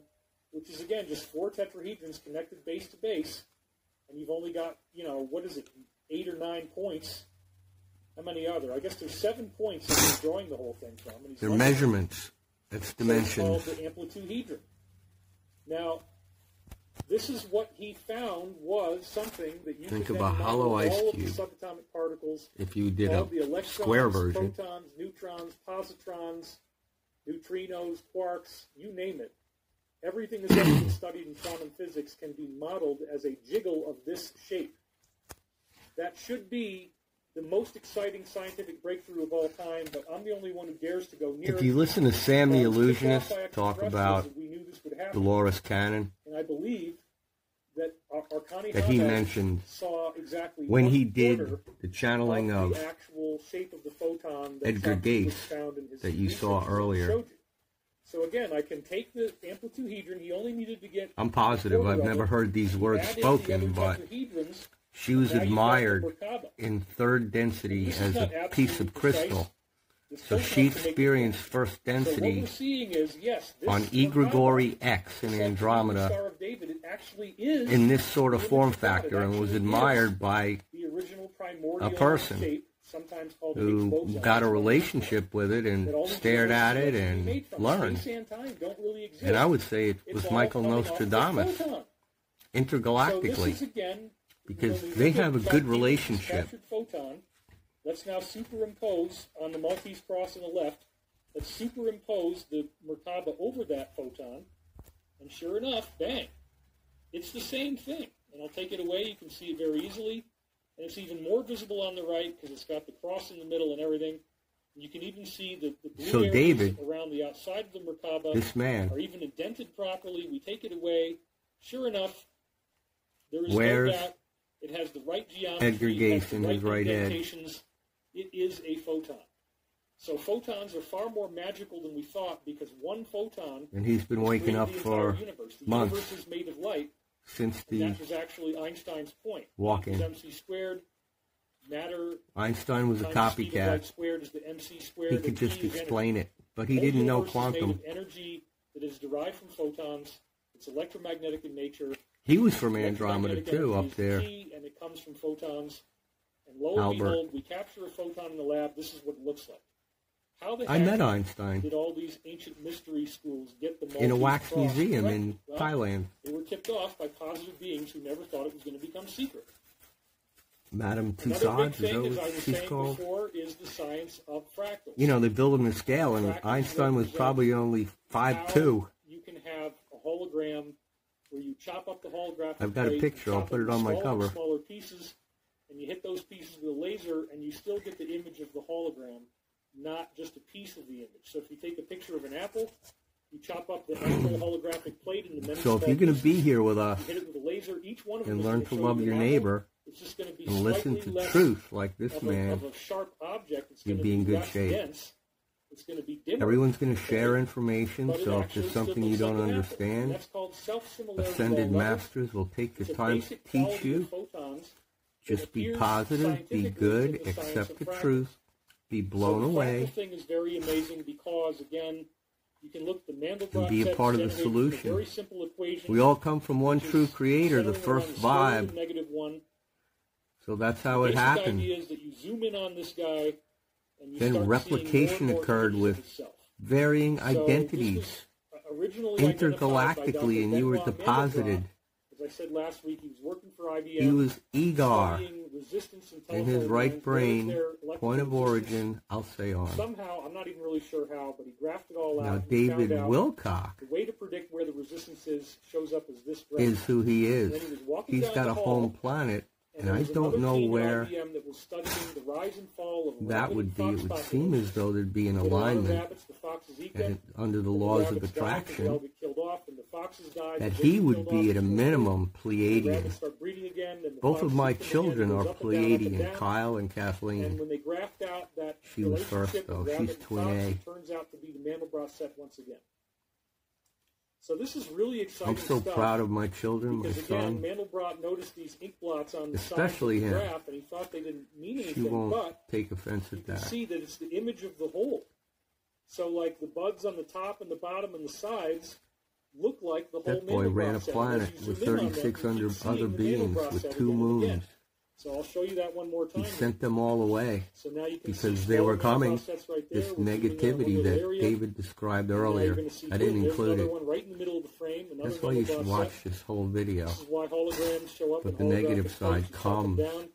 which is again just four tetrahedrons connected base to base, and you've only got, you know, what is it, eight or nine points. How many are there? I guess there's seven points that he's drawing the whole thing from. And he's They're measurements. That's so it's dimensions. called the amplituhedron. Now, this is what he found was something that you Think of a hollow ice all of cube. the subatomic particles, If you did a the electrons, square version, protons, neutrons, positrons, neutrinos, quarks, you name it. Everything that's ever been studied in quantum physics can be modeled as a jiggle of this shape. That should be the most exciting scientific breakthrough of all time, but I'm the only one who dares to go near if you listen to Sam the Well, it's picked Illusionist talk about we knew this would happen. Dolores Cannon, And I believe that Ar- that he mentioned saw exactly when he did the channeling of of the actual shape of the photon that Edgar Chrapkiewicz Gase found in his that you saw earlier. So again, I can take the amplituhedron. He only needed to get. I'm positive I've never heard these words spoken, but she was Now you've got the admired in third density as a piece of crystal. So she can make it experienced first density we're is yes, on E Gregory X in just like the Andromeda David, it actually is in this sort of form image of God. It factor and was admired by the original primordial a person sometimes called who got a relationship with it and stared at it universes can be made and learned. And time don't really exist. And I would say it was Michael coming off the Nostradamus photon. So intergalactically. again because they have a good relationship. Photon. Let's now superimpose on the Maltese cross on the left Let's superimpose the Merkaba over that photon, and sure enough, bang, it's the same thing. And I'll take it away. You can see it very easily. And it's even more visible on the right because it's got the cross in the middle and everything. You can even see the, the blue So, areas David, around the outside of the Merkaba This man, are even indented properly. We take it away. Sure enough, there is no doubt it has the right geometry. Edgar Gase in his right head? It is a photon. So photons are far more magical than we thought because one photon and he's been waking up for universe. The months universe is made of light. Since And the that was actually Einstein's point. walk-in. MC squared. Matter Einstein was a copycat. squared is the MC squared. He could just is energy. explain it, but he didn't know quantum. Energy that is derived from photons. It's electromagnetic in nature. He was from Andromeda too, up there. and it comes from photons. And lo and Albert. behold, we capture a photon in the lab. This is what it looks like. How the I met Einstein did all these ancient mystery schools get the in a wax cross museum in Well, Thailand. They were tipped off by positive beings who never thought it was going to become secret. Madame Tussauds, is thing, that I what was she's called? before, is the science of fractals. You know, they build them to scale, and Fractals Einstein was probably only five two. You can have a hologram where you chop up the holographic I've got a picture. I'll put it on my cover. Smaller pieces, and you hit those pieces with a laser, and you still get the image of the hologram, not just a piece of the image. So if you take a picture of an apple, you chop up the apple holographic plate into many So if you're going to be here with us hit it with a laser. Each one of and learn gonna love your apple. neighbor It's just going to be and listen to truth like this of, man, a, of a sharp object. It's you'd be in good shape. dense. It's going to be dimmer. everyone's going to share information. So if there's something you don't like an apple. understand, That's called self-similarity ascended masters will take the time to teach you. of photons that Just be positive, be good, accept the truth, be blown so the away. fractal thing is very amazing because, again, you can look the Mandelbrot And be a part of the generated from a solution. Very simple equation. We all come from one true creator, the first around the square root vibe. negative one. So that's how it Basic happened. idea is that you zoom in on this guy, and you Then start replication seeing more and more occurred with itself. Varying So identities originally intergalactically, and you were deposited. Mandelbrot. As I said last week, he was working for IBM. He was Egar studying resistance and in his right lines. Where is brain, point of origin, I'll say on. Somehow, I'm not even really sure how, but he graphed it all Now, out. he David Wilcock The way to predict where the resistance is shows up as this graph. is who he is. he He's got a hall, home planet, and there I don't know where that was studying the rise and fall of that would be. It would seem as though there'd be an There were a lot of alignment rabbits, the foxes eat and them, it- under the and the laws of rabbits die 'cause They all attraction off, and the foxes die. that he would be off, at a minimum Pleiadian. rabbits start breeding again, Both of my eat them again, children are and and Pleiadian. Kyle and And Kathleen. when they out that She was first, though. She's twin A. turns out to be the Mandelbrot set once again. So this is really exciting I'm so stuff. proud of my children, my Because again, son. Mandelbrot noticed these ink blots on the Especially sides of the him. graph, and he thought they didn't mean She anything. won't But take offense you at can that. see that it's the image of the whole. So, like the buds on the top and the bottom and the sides look like the whole That boy Mandelbrot ran a planet you with zoom in on them, 36 you under seeing other the beings Mandelbrot with two again and again. moons. So I'll show you that one more time. He sent them all away so now you can because see they were coming. Right. This We're zooming in on one negativity that area. David described earlier, I didn't there's include it. right in the middle of the frame. That's why you should watch set. this whole video. This is why holograms show up But the negative side plates. You chop them comes.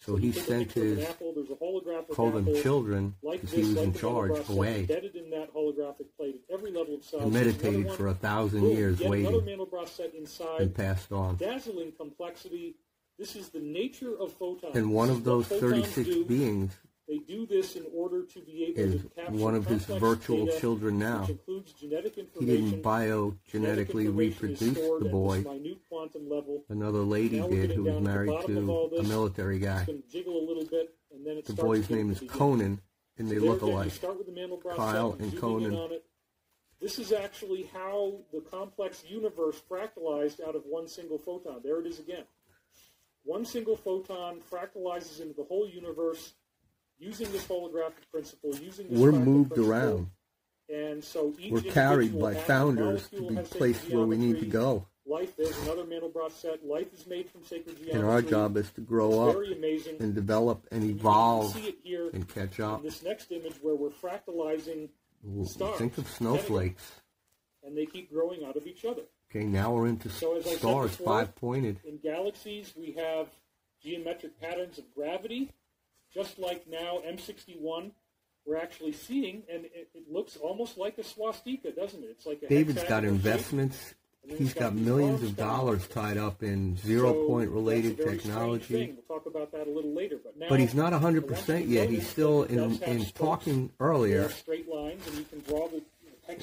So he sent picture of an his called them children like because this, he was like in charge away in that holographic plate at every level of and meditated for a thousand Boom, years waiting Mandelbrot set inside. and passed on. Dazzling complexity. This is the nature of photons. And one of those 36 do. beings They do this in order to be able is to capture one of his virtual data, children now. He didn't biogenetically reproduce the boy. Level. Another lady did who was to married to a military guy. It's going to jiggle a bit, and then it The boy's name is Conan, and they So look alike. start with the Kyle and Conan. This is actually how the complex universe fractalized out of one single photon. There it is again. One single photon fractalizes into the whole universe using this holographic principle, using this We're moved principle. around. And so each We're carried by founders to be placed where we need to go. Life, there's another Mandelbrot set. Life is made from sacred geometry. And our job is to grow up amazing. and develop and evolve see it here and catch in up. this next image where we're fractalizing stars. Think of snowflakes. and they keep growing out of each other. Okay, now we're into So as I said stars, before- five pointed. In galaxies, we have geometric patterns of gravity, just like now M61 we're actually seeing, and it, it looks almost like a swastika, doesn't it? It's like a David's got investments. He's got these millions of dollars tied up in zero So point that's related a very strange technology. We'll talk about that a little later. But now, But he's not I want you 100% yet. He's still in, in talking earlier. straight lines, and you can draw the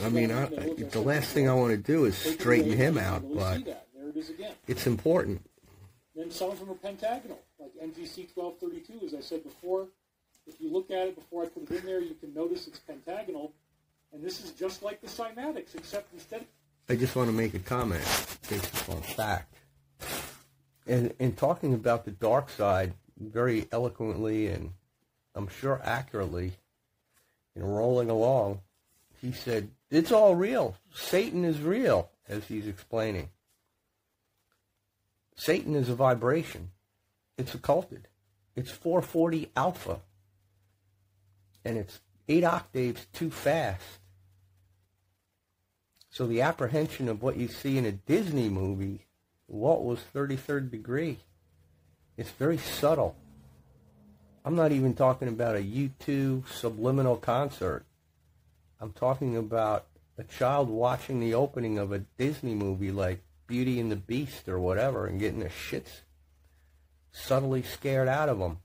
I mean, I, hexagon and look at the last thing I want to do is straighten him out, but. There it is again. it's important. Then some of them are pentagonal, like NGC 1232, as I said before. If you look at it before I put it in there, you can notice it's pentagonal. And this is just like the cymatics, except instead I just want to make a comment based upon fact. And in talking about the dark side very eloquently and I'm sure accurately, and rolling along, he said, It's all real. Satan is real, as he's explaining. Satan is a vibration. It's occulted. It's 440 alpha. And it's eight octaves too fast. So the apprehension of what you see in a Disney movie, what was 33rd degree? It's very subtle. I'm not even talking about a U2 subliminal concert. I'm talking about a child watching the opening of a Disney movie like Beauty and the Beast or whatever and getting the shits subtly scared out of them.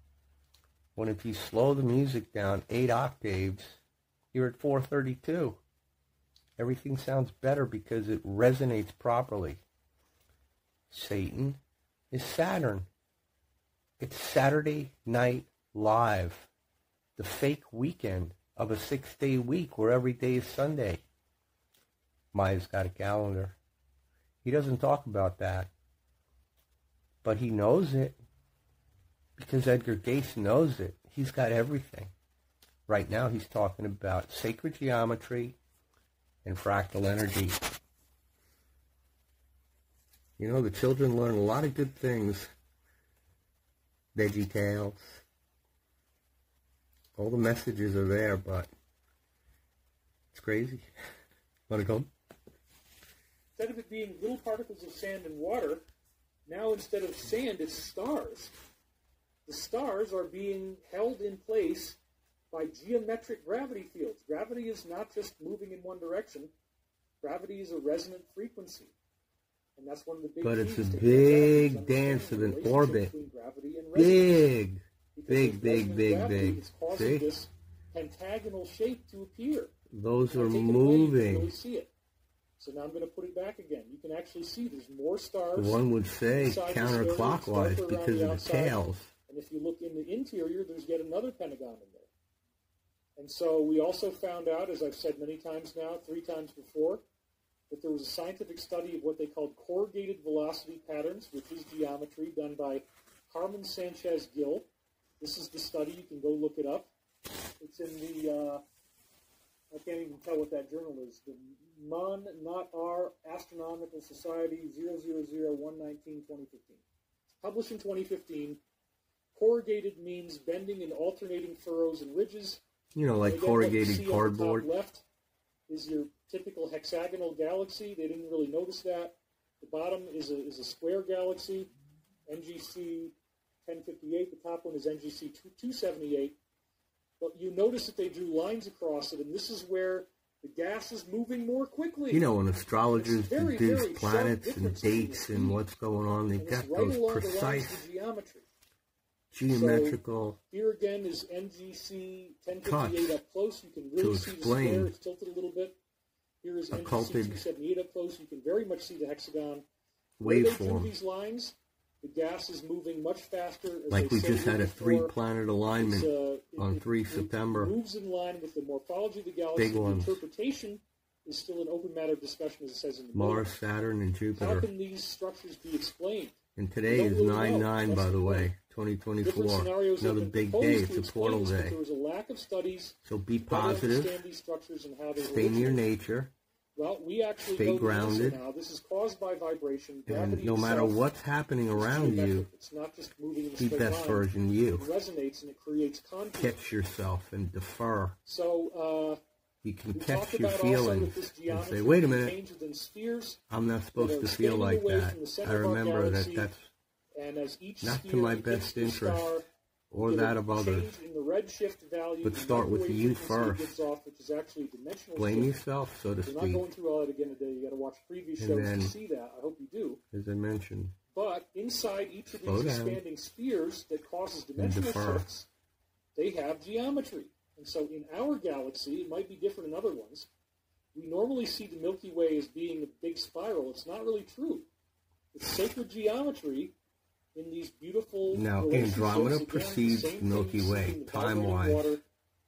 When if you slow the music down eight octaves, you're at 432 everything sounds better because it resonates properly. Satan is Saturn. It's Saturday Night Live, the fake weekend of a six day week where every day is Sunday. Maya's got a calendar. He doesn't talk about that, but he knows it because Edgar Cayce knows it. He's got everything. Right now, he's talking about sacred geometry, and fractal energy. You know, the children learn a lot of good things. Veggie Tales. All the messages are there, but it's crazy. Want to go? instead of it being little particles of sand and water, now instead of sand, it's stars. The stars are being held in place by geometric gravity fields. Gravity is not just moving in one direction. Gravity is a resonant frequency. And that's one of the big But it's a big dance of an orbit. gravity and. Big, big, big, big, big. It's causing See? this pentagonal shape to appear. Those are take it away, you can really moving. see it. So now I'm going to put it back again. You can actually see there's more stars. One would say inside the stereo, it's counterclockwise because the of the tails. And if you look in the interior, there's yet another pentagon in there. And so we also found out, as I've said many times now, three times before, that there was a scientific study of what they called corrugated velocity patterns, which is geometry done by Carmen Sanchez Gil. This is the study. You can go look it up. It's in the, uh, I can't even tell what that journal is, the Mon Not R Astronomical Society 000119 2015. Published in 2015. Corrugated means bending and alternating furrows and ridges. You know, like Again, corrugated see on the cardboard. left is your typical hexagonal galaxy. They didn't really notice that. The bottom is a, is a square galaxy, NGC 1058. The top one is NGC 278. But you notice that they drew lines across it, and this is where the gas is moving more quickly. You know, when astrologers very, deduce planets and differences in the dates and what's going on, they've got right those precise geometry. geometrical. Here again is NGC 1058 up close. You can really see the square. It's tilted a little bit. Here is NGC 278 up close. You can very much see the hexagon. Where they drew waveform. these lines, the gas is moving much faster. As Like we just had a three planet alignment uh, it- on it- 3 it September. moves in line with the morphology of the galaxy. Big ones. interpretation is still an open matter of discussion, as it says in the Mars, book. Saturn, and Jupiter. How can these structures be explained? And today is really 9 9, by the way, 2024. scenarios have Another big day. It's a portal day. There was a lack of studies So be positive. these structures and how they Stay near nature. Well, we actually Stay grounded. now. This is caused by vibration. And no matter what's happening around you, geometric. It's not just moving in be best line. version you. It resonates and it creates contours. Catch yourself and defer. So uh, You can catch your feelings and say, wait a minute, I'm not supposed to feel like that. from the center I remember that that's and as each Not to my best interest. Or that of others. in the redshift value, But start with you first. off, which is actually dimensional Blame shift. yourself, so to We're not speak, going through all that again today. You got to watch previous And shows then- to see that. I hope you do. as I mentioned. But inside each of these expanding spheres that causes dimensional shifts, they have geometry. And so in our galaxy, it might be different in other ones. We normally see the Milky Way as being a big spiral. It's not really true. It's sacred geometry in these beautiful Now. Andromeda Again, precedes the Milky Way, seen in the vibrating time-wise.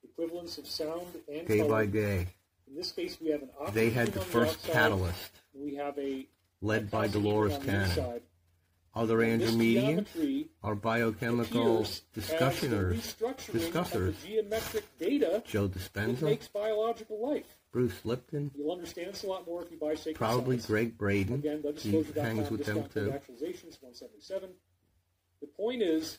equivalence of sound and Day color. by day, In this case, we have an they had the first outside, catalyst, We have a led by Dolores Cannon. Other And this intermediates geometry are biochemical the discussioners, discussers. geometric data Joe Dispenza, makes biological life. Bruce Lipton, You'll understand this a lot more if you buy probably Science. Gregg Braden. Again, He hangs with them too. Actualizations 177. The point is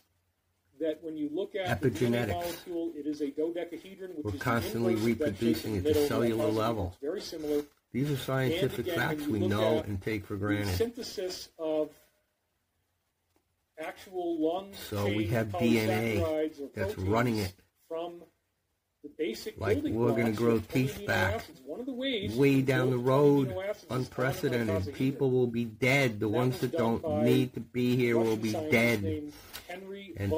that when you look at the Epigenetics. Molecule, it is a dodecahedron, which We're is constantly inverse of that shape reproducing at the cellular level. Very similar. These are scientific again, facts we know and take for The granted. synthesis of actual long So we have DNA that's running it. from Like building we're gonna grow teeth back. One of the ways Way down the road, amino acids is unprecedented. People will be dead. The That ones that don't need to be here will be dead, Henry And-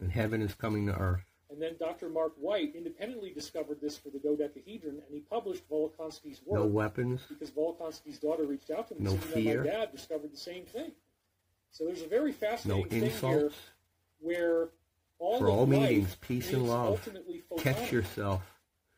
and heaven is coming to earth. And then Dr. Mark White independently discovered this for the dodecahedron, and he published Volokonsky's work No weapons, because Volokonsky's daughter reached out to him No fear. my dad discovered the same thing. So there's a very no fascinating thing here where all For all meetings, peace and love. Catch yourself.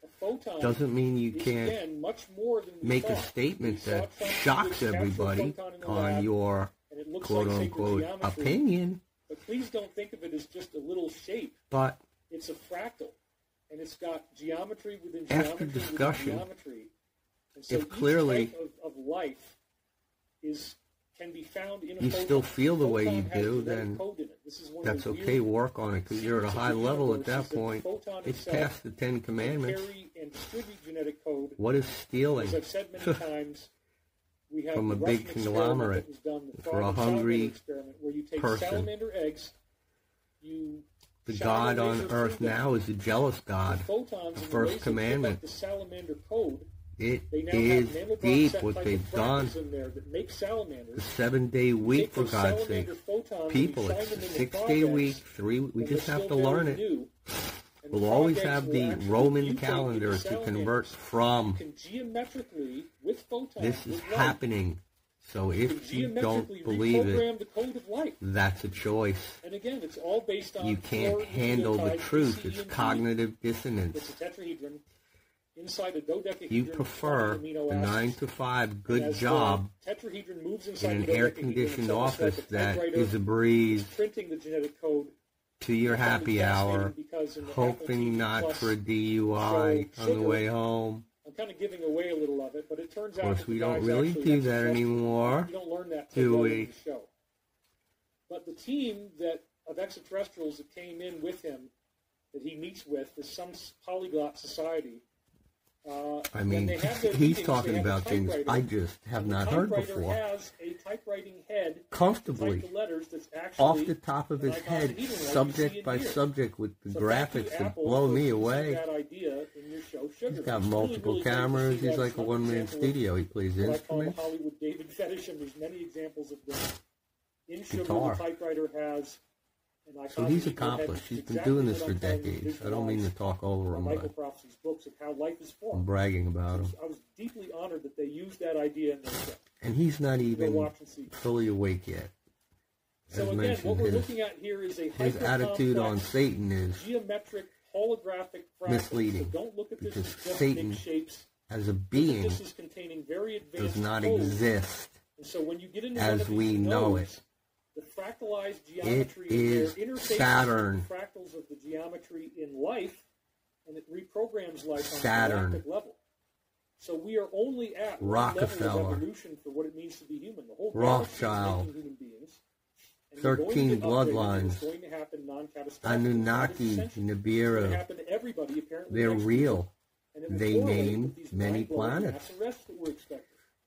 A photon Doesn't mean you can't again, much more than we make a statement that shocks everybody photon in the on your and it looks quote like unquote opinion, But please don't think of it as just a little shape. but It's a fractal, and it's got geometry within After geometry discussion, within geometry. And so if clearly of, of life is can be found in a you still feel the way you do, then code in it. This is one of that's okay. Work on it because you're at a high level at that point. It's past the Ten Commandments. And genetic code. What is stealing? As I've said many times, we have From a big conglomerate for a hungry experiment, where you take person. salamander eggs, you The God on earth now is a jealous God. The the first commandment. the salamander code. It is deep what they've done. fractals in there that make The seven day week, for God's sake. salamander photons and People, it's a six day week, three, we just have to learn it. new. We'll always have the Roman calendar to convert from. geometrically, with photons, This is happening. So if you don't believe it, the code of light. that's a choice. And again, it's all based on You can't handle the truth. It's cognitive It's dissonance. a tetrahedron. Inside a dodecahedron, You prefer the nine to five good job tetrahedron moves in an air conditioned it's almost like office that typewriter a breeze printing the genetic code. to your I find it happy hour, because in the Apple TV hoping not for a DUI on the way home. I'm kind of giving away a little of it, but it turns Of course, we don't really do that anymore, You don't learn that do we? The show. But the team that of extraterrestrials that came in with him, that he meets with, is some polyglot society. Uh, I mean, he's talking about things I just have not heard before. has a typewriting head Comfortably, the letters that's actually off the top of his head, of Eden, like you see subject by here. subject, with the So graphics that blow me away. Idea in your show. He's got It's really, multiple really great cameras. He's like a one one man studio. He plays what I call the instruments. Hollywood David fetish, and there's many examples of this. In Sugar, Guitar. the typewriter has. So he's of Eden head, accomplished. He's been doing this for I'm trying to decades. I don't mean to talk over him, Michael Prophecy's books of how life is formed. I'm bragging about him. I was deeply honored that they used that idea in their show. And he's not even watch and see. fully awake yet. So As again, what we're his, looking at here is a his attitude on Satan is geometric holographic. Misleading, So don't look at this because as Satan shapes. as a being this is containing very advanced does not exist. And so when you get into as one of these we know nodes, the fractalized geometry is Saturn. the fractals of the geometry in life, and it reprograms life on Saturn. a galactic level. So we are only at one level Rockefeller. of evolution for what it means to be human. The whole Rothschild. human beings. And we're going to 13 get upgraded, and bloodlines. Going to happen. Anunnaki, Nibiru, happen to everybody apparently. they're real. And it will They correlate named with these many planets.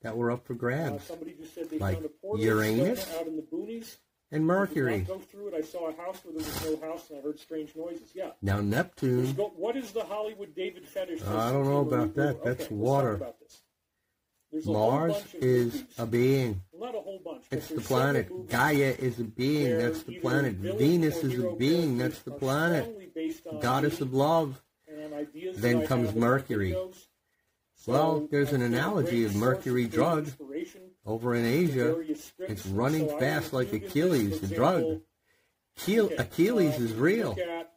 That we're expecting. that were up for Uh, grabs. somebody just said they Like found a portal Uranus? out in the boonies. and Mercury. go through it. I saw a house where there was no house, and I heard strange noises. Yeah. Now Neptune. Go- What is the Hollywood David fetish? Uh, I don't know about that. okay, That's water. about. Mars is movies. a being. Well, not a whole bunch. It's the planet. Gaia is a being. That's the planet. Venus is a being. That's the planet. strongly based on Goddess of love. and ideas Then comes Mercury. videos. Well, there's an I've been a analogy of Mercury drug Over in Asia, it's running fast like Achilles, the drug. example, Achille- okay, Achilles is real. look at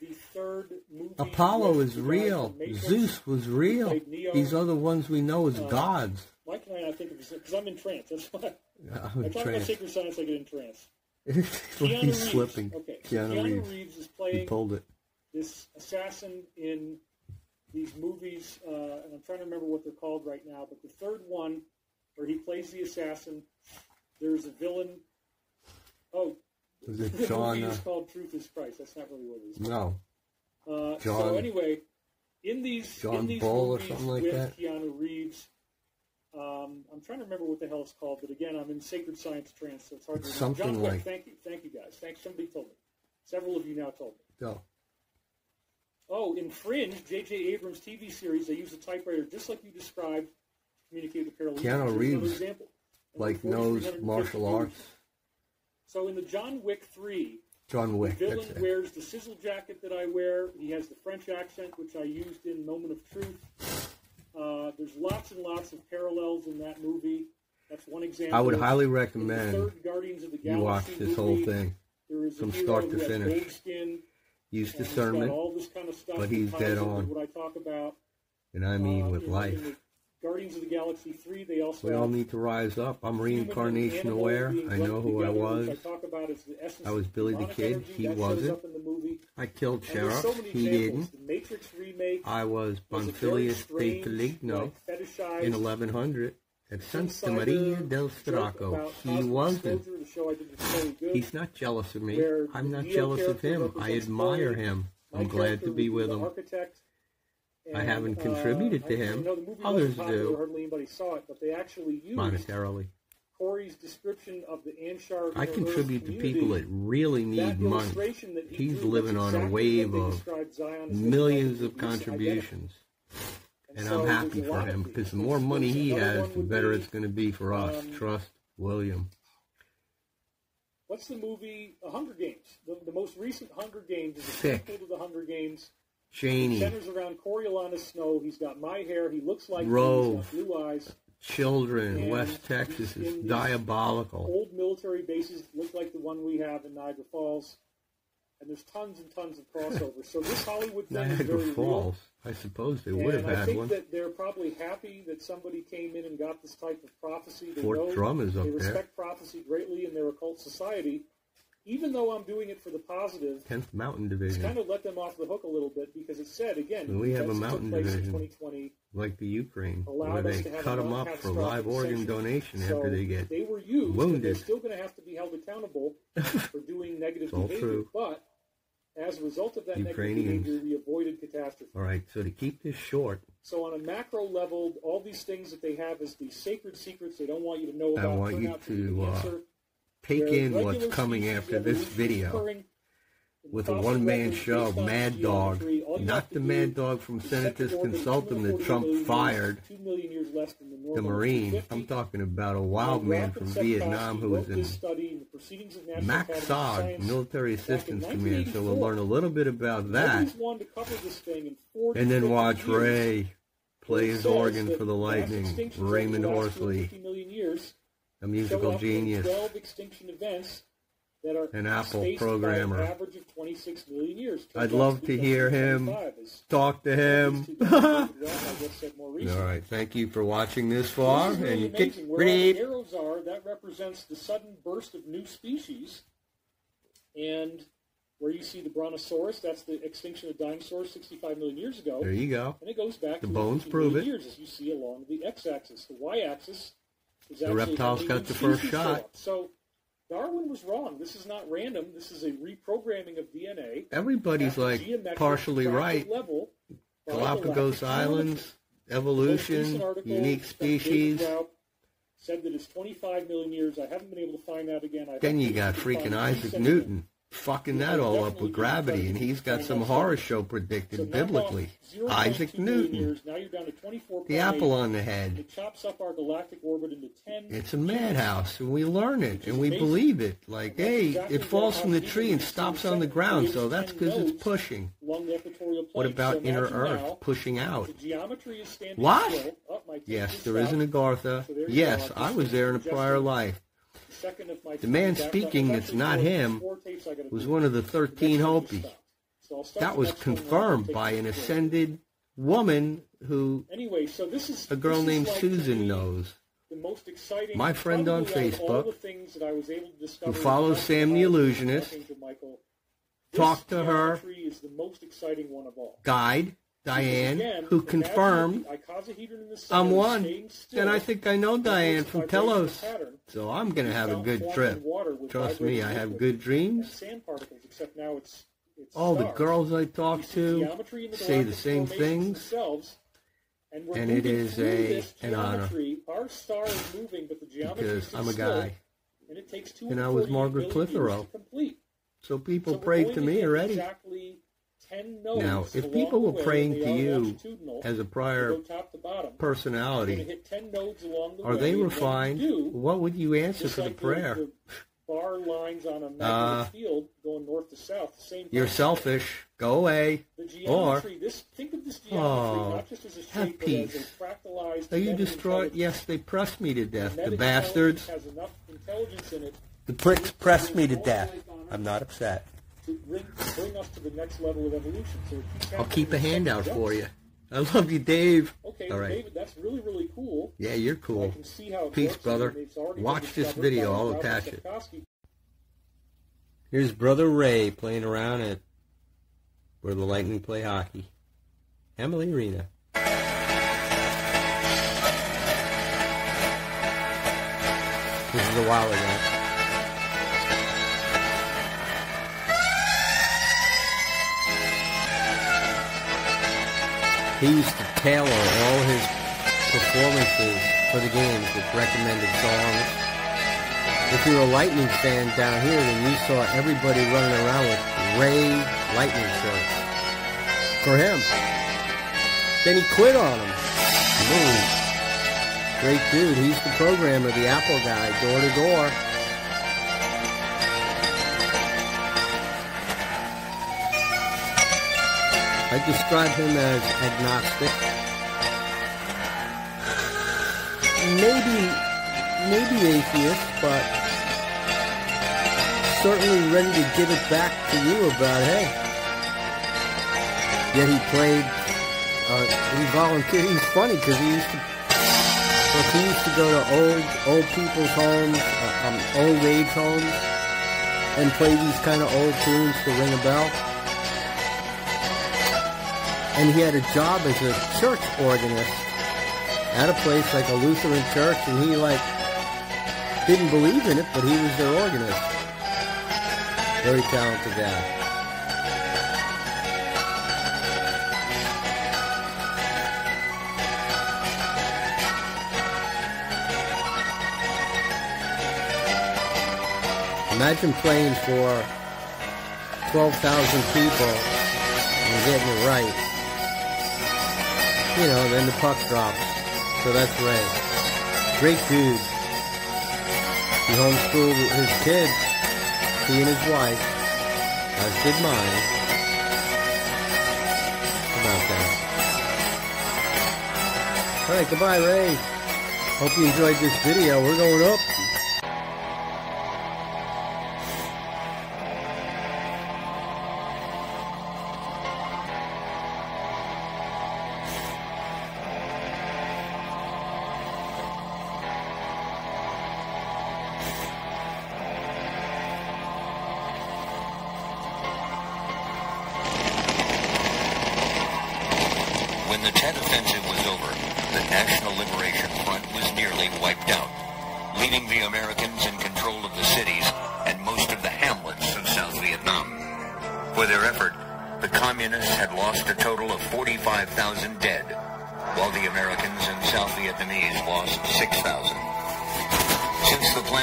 the third movie Apollo is real. Zeus was real. These other ones we know as gods. Why can I not think of his Because I'm in trance. That's why. I'm I talk about sacred science, I get in trance. He's slipping. Okay. Keanu Keanu Reeves. Reeves is He playing pulled it. this assassin in these movies, uh, and I'm trying to remember what they're called right now. But the third one, where he plays the assassin, there's a villain. Oh, the it John? movie Uh, is called Truth Is Christ. That's not really what it is. no. Uh, John- so anyway, in these John in these Bull or movies something like with that? Keanu Reeves, um, I'm trying to remember what the hell it's called. But again, I'm in sacred science trance, so it's hard to remember. Something John like- Thank you, thank you guys. Thanks. Somebody told me. Several of you now told me. No. Oh, in Fringe, J.J. Abrams' TV series, they use a typewriter just like you described to communicate with parallel. Keanu Reeves, example. And Like the knows 4350 martial movies. arts. So in the John Wick 3, John the Wick. villain wears the sizzle jacket that I wear. He has the French accent, which I used in Moment of Truth. Uh, there's lots and lots of parallels in that movie. That's one example. I would highly the recommend third Guardians of the Galaxy you watch this whole thing. there is a from start to finish. skin, Use and discernment, all this kind of stuff but he's dead on. What I talk about. and I mean Uh, with life. Guardians of the Galaxy 3, they also We all need to rise up. I'm reincarnation aware. I know who I was. I talk about as the essence I was Billy the Kid. energy He that wasn't. up in the movie. I killed And Sheriff. so he examples. didn't. The Matrix remake I was was a very Bonfilius de Foligno in 1100 at Santa insider Maria del joke Stracco. He wasn't. show I did was very good. He's not jealous of me. I'm not jealous of him. I admire him. I'm glad to be with him. I haven't uh, contributed to him. I know the movie Others do. Hardly anybody saw it, but they actually used Monetarily. Corey's description of the Anshar. I contribute to people that really need money. He's living on a wave of described Zion as Millions of contributions. And so I'm happy for him because the more money he has, the better be, it's going to be for us. um, Trust William. What's the movie? The Hunger Games. The, the most recent Hunger Games is a sequel to the Hunger Games. It Cheney, centers around Coriolanus Snow. He's got my hair. He looks like. Rove. He's got blue eyes. children, and West Texas is diabolical. Old military bases look like the one we have in Niagara Falls. And there's tons and tons of crossovers. so this Hollywood thing is Niagara very Falls. I suppose they would have and I had think one. that they're probably happy that somebody came in and got this type of prophecy. They Fort Drum is up they there. respect prophecy greatly in their occult society. Even though I'm doing it for the positive, 10th Mountain Division. it's kind of let them off the hook a little bit because it said again, we have a mountain division. like the Ukraine, where they cut them up for live organ donation so after they get they were used. and They're still going to have to be held accountable for doing negative behavior. true. But as a result of that Ukrainians. negative behavior, we avoided catastrophe. All right, so to keep this short, So on a macro level, all these things that they have as these sacred secrets they don't want you to know about. I want you to to, uh, take They're in what's coming after this video with a one-man show, Mad Dog. Not the Mad Dog from Senator's consultant that Trump fired, the Marine. I'm talking about a wild man from Vietnam who was in this study in the Proceedings Mac Academy of SOG, Science Military Assistance Command. So we'll learn a little bit about that, Nobody's wanted to cover this thing in 40, and then watch. Ray play his organ for the Lightning. Raymond Horsley, 250 million years a musical genius. 12 extinction events that are An Apple programmer. An average of 26 million years. Turns I'd love to hear him Talk to him. two guys figured out, I just said more recently. All right, thank you for watching this far, This is really and amazing. Where all the arrows are, that represents the sudden burst of new species. And where you see the brontosaurus, that's the extinction of dinosaurs 65 million years ago. There you go. And it goes back The to bones prove it. years, as you see along the x-axis. The y-axis is The reptiles got the first shot. So Darwin was wrong. This is not random. This is a reprogramming of DNA. Everybody's like partially right. Level Galapagos Islands, evolution, article unique species. Said that it's 25 million years. I haven't been able to find that again. I Then you got been able to freaking Isaac Newton fucking that all up with gravity, and he's got some horror show predicted off biblically. Isaac Newton, Years. Now you're down to 24. the apple on the head. It chops up our galactic orbit into 10. It's a madhouse, and we learn it, and we believe it. Like, hey, it falls from the tree and stops on the ground, so that's because it's pushing. along the equatorial plate. What about so inner Earth now, pushing out? The geometry is standing What? still. Yes, there is an Agartha. So Yes. I was there in a prior life. The second of my The man speaking that's not him four tapes I gotta Was one of the The 13 next one just Hopis. stopped. So That was next one and I'll confirmed by an ascended woman who Anyway, so this is a girl named Susan knows. The most exciting. My friend on probably out of all Facebook, the things that I was able to discover follows Sam the Illusionist, talked to her. geometry is the most exciting one of all. Guide, Diane, Again, who confirmed the icosahedron in the center I'm one. And I think I know Diane from Telos. pattern, So I'm going to have a good trip. Trust me, I have good dreams. Except now it's, it's All the girls I talk to the say the same things. and, and it is a- an honor. Our star is moving, because I'm a guy. and it takes And I was Margaret Clitherow. So people So prayed to me already. Exactly 10 nodes Now, if people were praying to you as a prior to bottom. We're going to personality, hit 10 nodes along the are they and when you refined? do, What would you answer for the like prayer? The, bar lines on a magnetic Uh, field going north to south. Same. You're selfish. Go away. The geometry. this think of this geometry Oh, not just as a have shape, but as peace. Are you destroyed? Yes, they pressed me to death. The bastards. Has enough intelligence in it The pricks pressed me to death. I'm not upset. To bring, bring us to the next level of evolution. So it keeps I'll keep a handout for you. I love you, Dave. Okay, All well. David, that's really really cool. Yeah, you're cool. can see how it Peace, brother. and it's already been Watch this video. I'll attach it. Here's Brother Ray playing around at where the Lightning play hockey. Amalie Arena. This is a while ago. He used to tailor all his performances for the games with recommended songs. If you're a Lightning fan down here, then you saw everybody running around with Ray Lightning shirts. For him. Then he quit on. Boom. Great dude. He's the programmer, the Apple guy, door to door. I describe him as agnostic. Maybe, maybe atheist, but certainly ready to give it back to you about, hey. Yet he played, uh, he volunteered. He's funny because he used to, look, he used to go to old, old people's homes, uh, um, old age homes, and play these kind of old tunes to ring a bell. And he had a job as a church organist at a place like a Lutheran church, and he like didn't believe in it, but he was their organist. Very talented guy. Imagine playing for 12,000 people and getting it right. You know, then the puck drops. So that's Ray. Great dude. He homeschooled his kids, he and his wife, as did mine. About that. Alright, goodbye Ray. Hope you enjoyed this video. We're going up.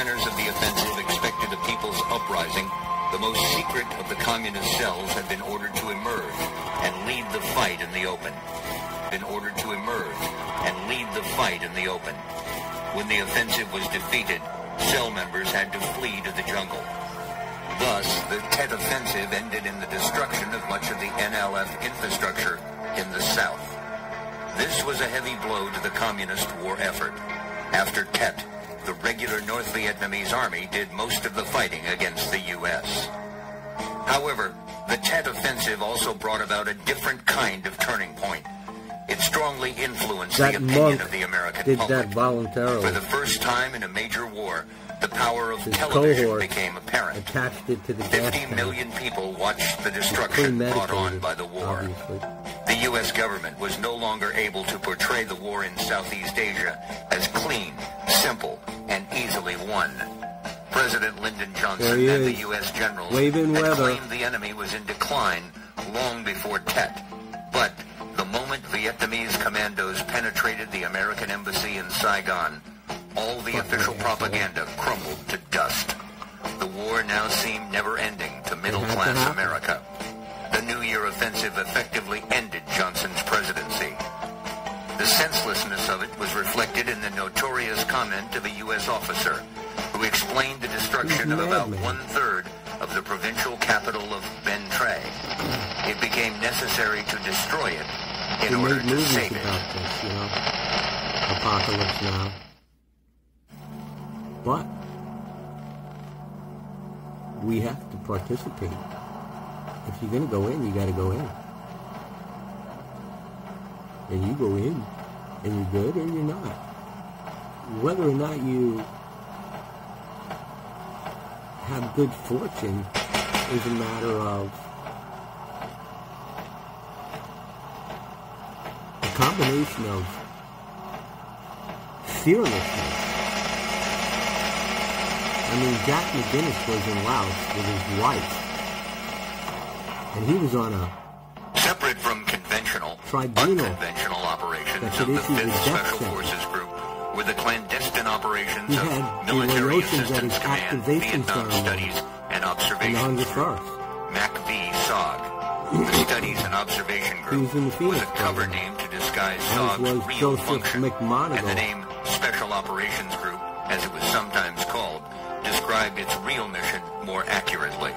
Planners of the offensive expected a people's uprising, the most secret of the communist cells had been ordered to emerge and lead the fight in the open. Been ordered to emerge and lead the fight in the open. When the offensive was defeated, cell members had to flee to the jungle. Thus, the Tet Offensive ended in the destruction of much of the NLF infrastructure in the south. This was a heavy blow to the communist war effort. After Tet, the regular North Vietnamese army did most of the fighting against the U.S. However, the Tet Offensive also brought about a different kind of turning point. It strongly influenced That the opinion of the American did public. that voluntarily. For the first time in a major war, the power of His television became apparent. attached it to the gas 50 tank. people watched the destruction brought on by the war. obviously. The U.S. government was no longer able to portray the war in Southeast Asia as clean, simple, and easily won. President Lyndon Johnson and the U.S. generals waving had weather. claimed the enemy was in decline long before Tet. But the moment Vietnamese commandos penetrated the American embassy in Saigon, all the official propaganda crumbled to dust. The war now seemed never-ending to middle-class. America. The New Year offensive effectively ended Johnson's presidency. The senselessness of it was reflected in the notorious comment of a U.S. officer who explained the destruction of about one-third of the provincial capital of Ben Tre. It became necessary to destroy it in order to save it. this, you know. Apocalypse Now. But we have to participate. If you're gonna go in, you gotta go in. And you go in, and you're good or you're not. Whether or not you have good fortune is a matter of a combination of fearlessness. I mean, Jack McGinnis was in Laos with his wife, and he was on a Separate from conventional, Tribunal unconventional operations that of the 5th Special sentence. Forces Group were the clandestine operations He of Military Assistance his Command, Vietnam ceremony Studies and Observations Group, MACV-SOG. The Studies and Observation Group was in the was a cover program. name to disguise As SOG's real Joseph function, McMoneagle. and the name Special Operations Group, as it was sometimes described its real mission more accurately.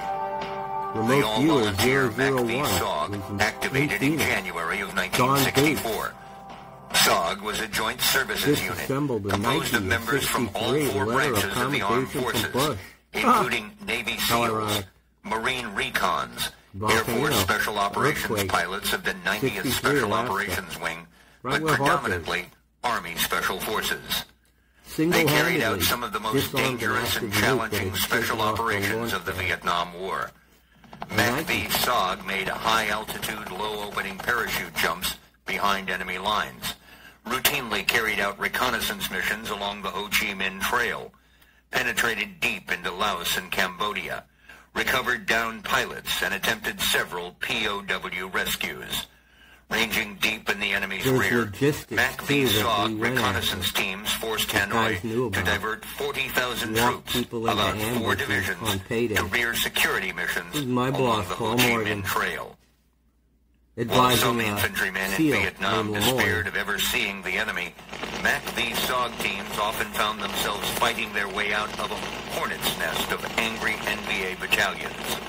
The Remote viewer all-volunteer 001 MACV-SOG activated in January of 1964. SOG was a joint services unit composed of members from all four branches of the armed forces, including Navy SEALs. Marine Recons, Air Force Special Operations pilots of the 90th Special. Operations Wing, but where Harper is. predominantly Army Special Forces. They carried out some of the most dangerous and active nuke that challenging special taken off the operations of the. Vietnam War. MACV SOG made high-altitude, low-opening parachute jumps behind enemy lines, routinely carried out reconnaissance missions along the Ho Chi Minh Trail, penetrated deep into Laos and Cambodia, recovered downed pilots, and attempted several POW rescues. Ranging deep in the enemy's There's rear, MACV too, that we SOG reconnaissance teams forced Hanoi to divert 40,000 troops, about four divisions, to rear security missions is my along boss, the Paul Ho Chi Morgan. Minh Trail. While advising some a infantrymen in Vietnam despaired of ever seeing the enemy, MACV SOG teams often found themselves fighting their way out of a hornet's nest of angry NVA battalions.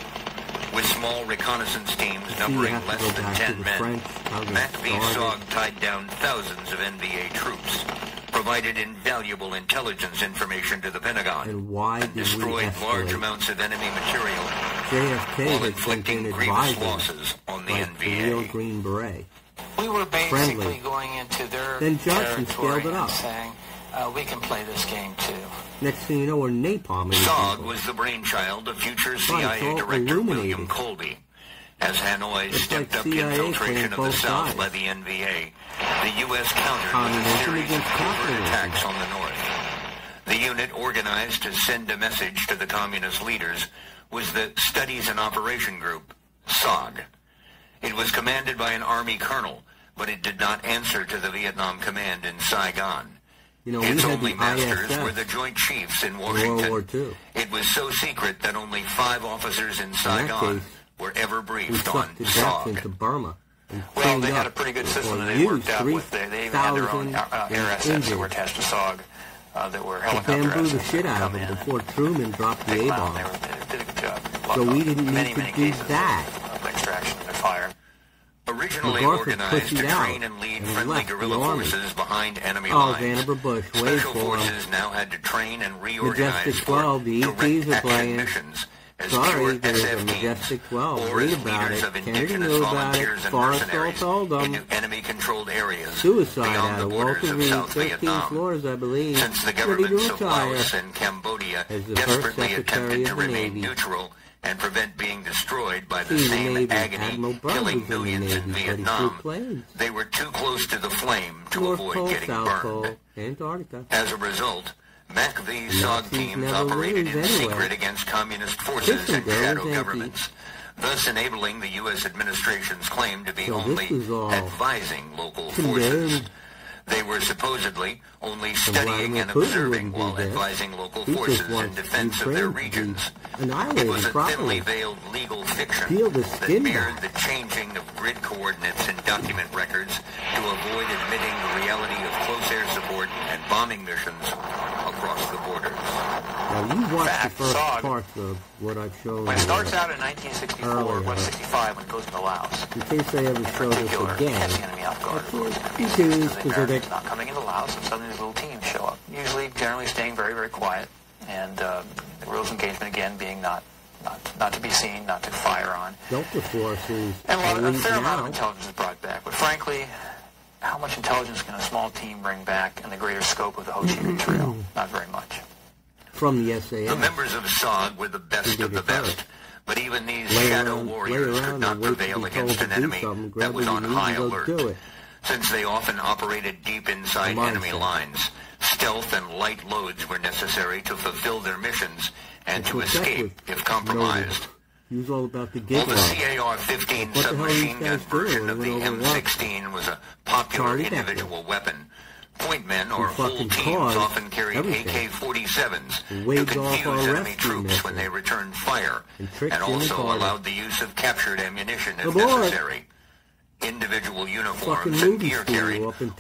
With small reconnaissance teams numbering less than 10 men, French, how MACV started. SOG tied down thousands of NVA troops, provided invaluable intelligence information to the Pentagon, And why and destroyed large amounts of enemy material JFK while had sent inflicting in grievous losses on the like the real NVA. Green Beret. We were basically Friendly. going into their Then Johnson territory scaled it up. and saying, uh, we can play this game too. Next thing you know, we're napalming SOG people. was the brainchild of future CIA Director William. Colby. As Hanoi It's stepped like up CIA infiltration of the South sides. by the NVA, the U.S. countered with a series of covert attacks on the North. The unit organized to send a message to the communist leaders was the Studies and Operation Group, SOG. It was commanded by an Army colonel, but it did not answer to the Vietnam Command in Saigon. You know, Its only masters ISF. were the Joint Chiefs in Washington. World War II. It was so secret that only five officers in Saigon in case, were ever briefed we on SOG. into Burma. and Well, they had a pretty good system that they worked out with. They, they even had their own uh, uh air assets that were attached to SOG uh, that were helicopter assets. the shit out of them before Truman dropped the A-bomb. So we didn't many, need to many do that. Of extraction and fire. Originally MacArthur organized to train and lead and friendly guerrilla forces behind enemy oh, lines. Vannevar Bush, Special for forces him. now had to train and reorganize Majestic 12, the EPs are playing. missions as Sorry, there's SFTs, a Majestic 12. Read about it. Kennedy knew about it. Forrestal told them. enemy-controlled areas Suicide borders of South Vietnam floors, I believe. Since the governments of Laos and Cambodia desperately attempted to remain neutral, and prevent being destroyed by the he same agony killing millions in Vietnam, they were too close to the flame to North avoid Pole, getting South burned. Pole, Antarctica. As a result, MACV's SOG teams operated in anyway. secret against communist forces and shadow governments, thus enabling the U.S. administration's claim to be so only advising local forces. They were supposedly only studying and observing while advising local he forces in defense of their regions. It was a thinly veiled legal fiction that mirrored the changing of grid coordinates and document records to avoid admitting the reality of close air support and bombing missions across the now you watched Fact, the first song. part of what I've shown. When it starts out in 1964 165 when it goes into Laos. In case they ever show this again, it's. Not coming into Laos, and suddenly these little teams show up. Usually, generally staying very, very quiet, and uh, the rules of engagement again being not not, not, to be seen, not to fire on. Delta forces. And a, lot, a fair amount of intelligence is brought back, but frankly, how much intelligence can a small team bring back in the greater scope of the Ho Chi Minh Trail? Not very much from the SAS. The members of SOG were the best of the best. But even these lay shadow around, warriors could not prevail against an enemy that was on high alert, since they often operated deep inside enemy lines. Stealth and light loads were necessary to fulfill their missions and to escape if compromised. He was all about the game. Well, the CAR-15 submachine gun version of the M16 was a popular individual weapon Point men or whole teams often carried AK-47s to confuse enemy troops when they returned fire, and, and also allowed the use of captured ammunition if Aboard. necessary. Individual uniforms and gear carried often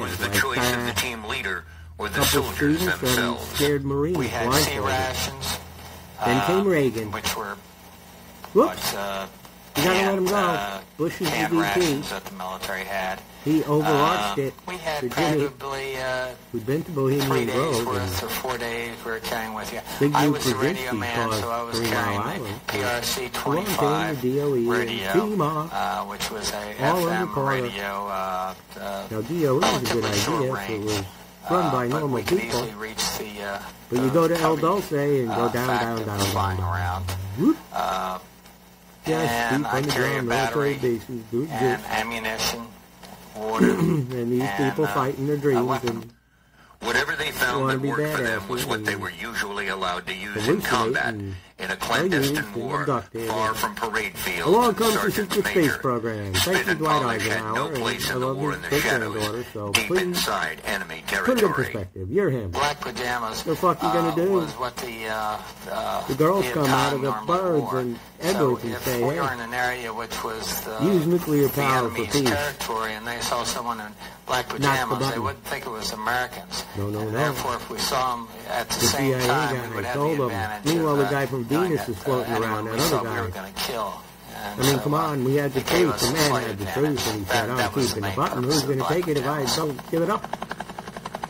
was the like choice that. of uh, the team leader or the soldiers themselves. Scared Marines we had sea rations. Then came uh, Reagan. Which were... Whoops! But, uh, you gotta let him go. Uh, Bush is the rations that the military had. He overwatched uh, it. We had Virginia. probably uh, we've been to Bohemian three days Grove worth or four days. we're carrying with you. Big I was a radio man, so I was carrying the PRC 25 DOE radio, uh, which was a All FM radio. Uh, uh, now DOE is a good idea. Range. It was uh, run by normal people. The, uh, but you go to El Dulce and go uh, down, down, down, down, around. Whoop. Uh, yes, and deep underground military bases, and ammunition order. and these and, people uh, fighting their dreams. and Whatever they found that worked for them was what they were usually allowed to use in combat, and, in a clandestine war far from parade field. Hello, welcome to Secret Space Program. Thank you, Dwight Eisenhower. No place and in I love the, the shadows, daughter, so deep please inside enemy territory. Put it in perspective. You're him. Black pajamas. The fuck you gonna uh, do? Was what the, uh, uh, the girls come out of the birds war. and adults so and say, we hey, in an area which was the, use nuclear power for peace. territory, and they saw someone in black pajamas, the they wouldn't think it was Americans. No, no, no. Therefore, if we saw them at the, the same CIA time, we would have the advantage. Meanwhile, the uh, guy from and Venus is floating around that other guy. We were gonna kill. I mean, come on, we had the truth. The man had the truth, and he said, oh, I'm keeping it. Button, who's going to take it if I uh, don't give it up?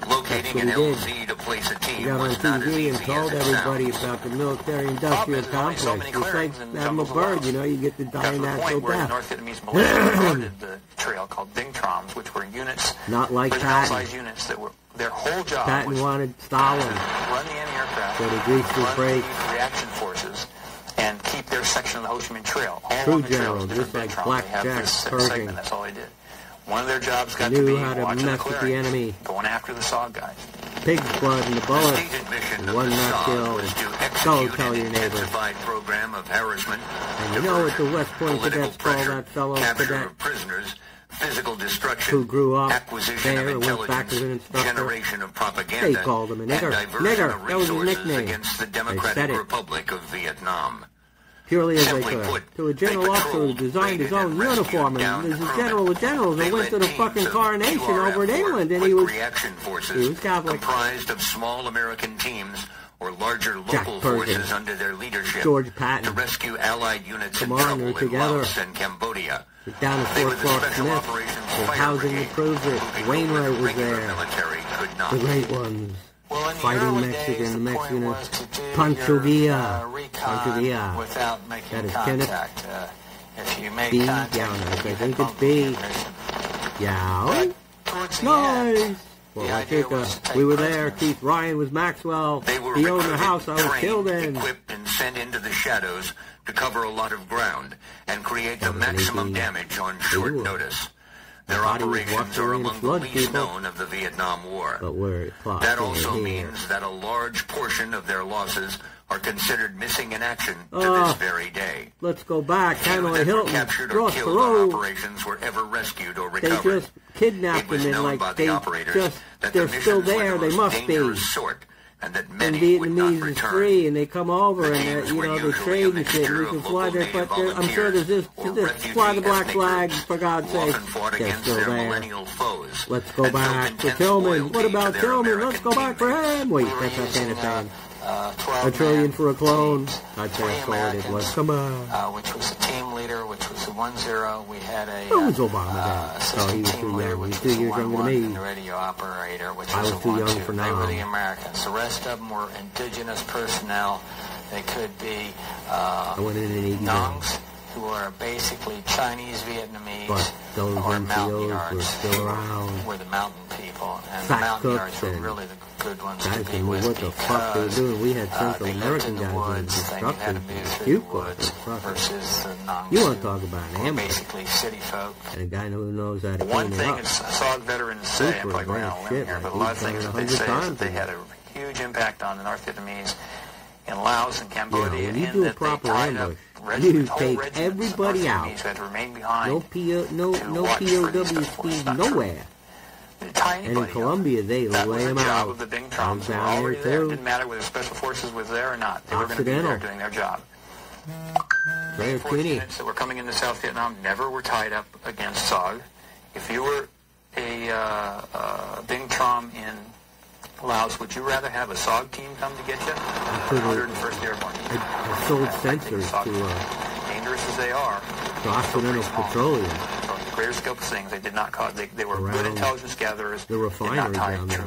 Locating an LZ to place he got on TV and told everybody about the military-industrial complex. It's like Admiral Byrd, you know, you get to die-natural death. The trail called Binh Trams, which were units, not like that. units that were their whole job Patton was wanted Stalin run the anti-aircraft, so the reaction forces, and keep their section of the Ho Chi Minh Trail. All True general, just like Black Jack Pershing. That's all they did. One of their jobs got to be how to watching mess the, with the enemy, going after the Saw guys. Pig's blood and the bullet, the one not killed, go tell your neighbor. Program of harassment, and you know at the West Point cadets call that fellow cadet prisoners physical destruction, who grew up acquisition there of intelligence, and went generation of propaganda, they called him a nigger. and diversion nigger. of resources against the Democratic Republic of Vietnam. Purely as Simply they could. Put, to a general officer who designed his own uniform and was a general of generals and went to the fucking coronation over in England and he was, reaction forces he was Catholic. comprised of small American teams or larger local forces under their leadership George Patton. to rescue Allied units Come in trouble in Laos and Cambodia was down at Four Clark Smith, were housing the Prozac. Wainwright was there, the great ones. Well, fighting Mexican, the Mexican Pancho Villa. Pancho Villa. That is. Kenneth B. Yao. I think it's B. Yow. Nice. Well, I think uh, we were there. Keith Ryan was Maxwell. They were he owned the house. I was killed in. Equipped and sent into the shadows to cover a lot of ground and create the maximum damage on short notice. Their operations are among the least people. known of the Vietnam War. But we're that also means that a large portion of their losses are considered missing in action to uh, this very day. Let's go back. Hanoi Hilton Ross Perot. operations were ever rescued or recovered. They just kidnapped them and like they just that they're the still there. They must be. Sort, and that many and Vietnamese is free, and they come over the and uh, you know they trade and shit. We can fly there, but I'm sure there's this, this fly the black flag for God's sake. They're still there. Foes, Let's go back to Tillman. What about Tillman? Let's go back for him. Wait, that's not Afghanistan a trillion for a clone. I can't call it was. Come on. Uh, which was a team leader, which was a 1-0. We had a... Who was uh, Obama uh, so he was too young. He was two years younger than me. And the radio operator, which I was, was too young for now. They were the Americans. The rest of them were indigenous personnel. They could be uh, I went in and 89. Nungs who are basically Chinese Vietnamese or Montagnards still around. were the mountain people. And the Montagnards were really the good ones guys, to be with what the fuck they doing? We had Central uh, American guys woods, in the Cuba. Versus the you want to talk about an amateur. basically city folk. And a guy who knows that One thing is, I saw veterans say, I'm like, well, shit, here, but a lot of things that they say is that they had a huge impact on the North Vietnamese in Laos and Cambodia yeah, in that they tied ambush, up you take everybody out. No PO, no no POW being nowhere. And in Colombia, they lay them out. Of the Ding I'm down here too. Didn't matter whether Special Forces was there or not. They Occidental. were going to be there doing their job. The Mayor units that were coming into South Vietnam never were tied up against SOG. If you were a uh, uh, Binh Tram in Louts, would you rather have a SOG team come to get you? Or 101st Airborne? I, I sold sensors I to... Uh, dangerous as they are, to Occidental Petroleum. So the greater scope of things, they did not cause... They, they were Around good intelligence gatherers. The refinery down there.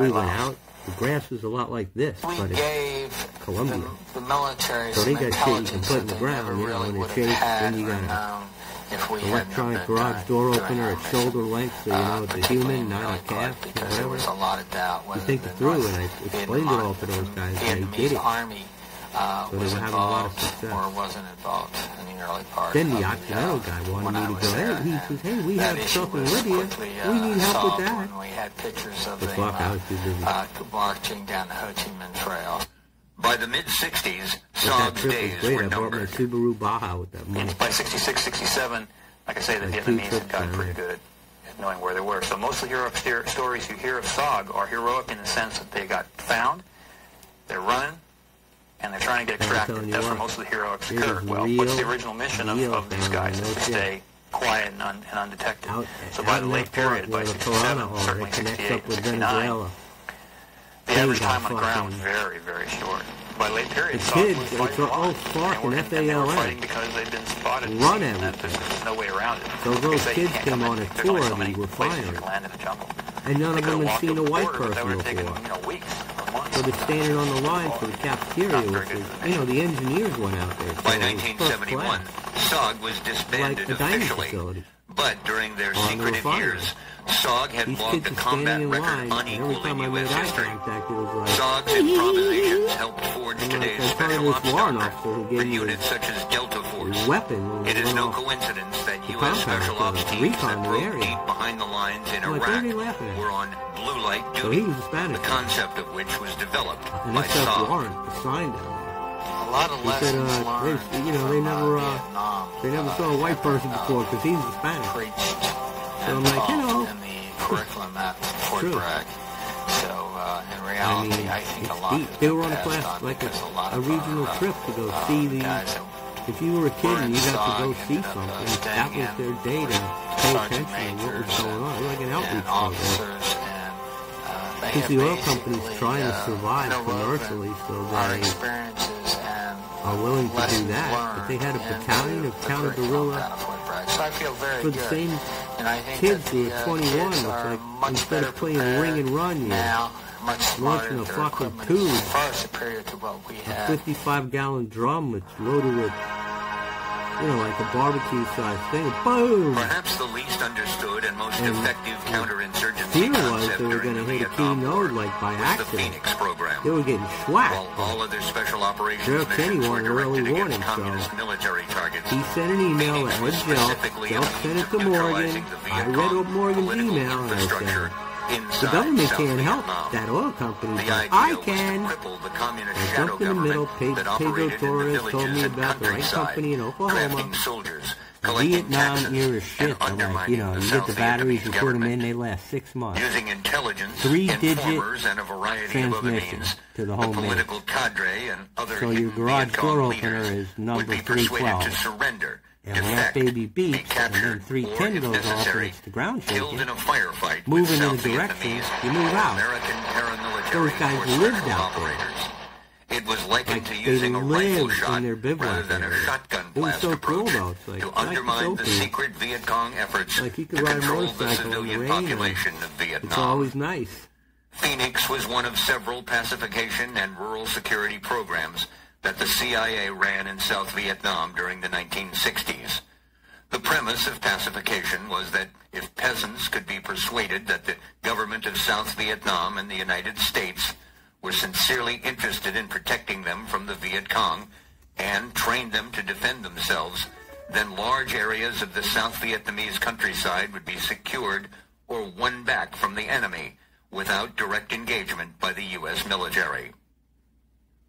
we went out. The grass was a lot like this, we but gave Colombia. The, the military so they got shit you can put really would have. changed, then you electronic garage door opener at shoulder length, so you uh, know it's a human, not a calf, whatever. Was a lot of doubt you think it through, and I explained it all to those guys, and they did it. Army, uh, so they were having a lot of success. Or wasn't involved in the early part then the Occidental uh, guy wanted me to go, there, hey, he says, hey, we have stuff in Libya, we need uh, help with that. We had pictures of the them uh, marching down the Ho Chi Minh Trail. By the mid 60s, Saab's days great. were I numbered. bought my Subaru Baja with that money. By 66, 67, like I say, the like Vietnamese had gotten pretty good at knowing where they were. So most of the heroic stories you hear of SOG are heroic in the sense that they got found, they're running, and they're trying to get extracted. That's where most of the heroics occur. Well, real, what's the original mission of, of these guys? To stay quiet and, un, and undetected. Out, so out by the late period, by 67, certainly 68 and 69, the average time on the ground is very, very short. By late period, the kids they thought, oh fuck, an FALA. Fighting because they've been spotted. Run everything. There's no way around it. So those kids came on a tour and they were fired. And none of them had seen a white person before. So they're standing on the line for the cafeteria, which is, you know, the engineers went out there. By 1971, SOG was disbanded like officially. But during their oh, secretive years, SOG had These logged a combat record unequaled in U.S. history. Contact, like, SOG's improvisations helped forge today's special ops network for units such as Delta Force. It is no coincidence that U.S. special ops teams that broke deep behind the lines in Iraq were on blue light duty, the concept of which was developed by SOG lot of He said, uh, they- you know, they never, uh, They never uh, saw a white person uh, before because he's Hispanic. preached I'm like, you know, in the curriculum at Fort True. Bragg. So uh, in I reality, mean, I, think a lot deep. They were on a class, like a, a, regional uh, trip to go uh, see the. If you were a kid and you got to go see Sog ended up, uh, something, that was their day to pay attention to what was going on. Like an outreach program. officers and uh, they Because the oil company's basically, trying to uh, survive commercially, so they are willing to do that. But they had a battalion of counter guerrilla down at Fort Bragg. So I feel very for the good. same and I think kids who the, are uh, 21. It's like instead of playing ring and run, now, launching a fucking tube. far superior to what we a had. 55 gallon drum that's loaded with, you know, like a barbecue sized thing. Boom! Perhaps the least understood and most And effective counterinsurgency Fear was they were going to hit a key node like by was the. Phoenix program. They were getting While schwacked. all other special operations Sheriff missions Kenny wanted an early warning, so military targets, He sent an email Phoenix to was Ed Jelk. specifically a Jelk means sent it to Morgan. I read up Morgan's email and I said, inside the government South can't help that oil company. The but I can. the I jumped in the middle. government Pe- that Pedro the Torres told me about the right company in Oklahoma. soldiers, Vietnam era shit. I'm like, you know, you South get the batteries, you put them in, they last six months. Using intelligence, Three-digit informers, and a variety of other transmission means, to the home base. political cadre and other So your garage door opener is number 312. to surrender, And when that baby be beeps, and then 310 if goes off and it's the ground shaking, in a firefight move with in a South direction, you move out. Those guys lived out there. It was likened Like to using a rifle shot in their rather bivouac than a shotgun It was blast so cool, approach though. It's like, to life is undermine the secret Viet Cong efforts Like to control the motorcycle in the civilian population of Vietnam. It's always nice. Phoenix was one of several pacification and rural security programs that the CIA ran in South Vietnam during the 1960s. The premise of pacification was that if peasants could be persuaded that the government of South Vietnam and the United States were sincerely interested in protecting them from the Viet Cong and trained them to defend themselves, then large areas of the South Vietnamese countryside would be secured or won back from the enemy without direct engagement by the U.S. military.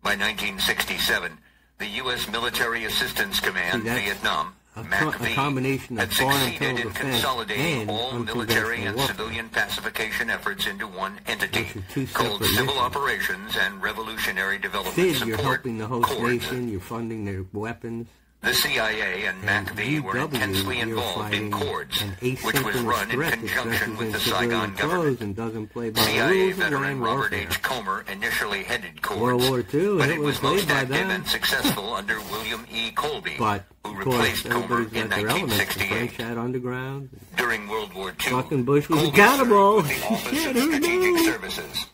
By 1967, the U.S. Military Assistance Command See, Vietnam, a MACV, a combination of had foreign succeeded in consolidating all military and warfare. civilian pacification efforts into one entity Those are two called Civil missions. Operations and Revolutionary Development Sid, Support. you're helping the host nation, you're funding their weapons. The CIA and MACV were intensely involved in CORDS, which was run in conjunction with the dresses in civilian Saigon government. and doesn't play by CIA rules veteran Robert warfare. H. Komer initially headed CORDS, War II, but it it was was most active and successful under William E. Colby, But, who course, replaced Komer in got their elements. The 1968. French had underground. During World War II, Bush was Colby accountable. served with the Office of who Strategic? Services.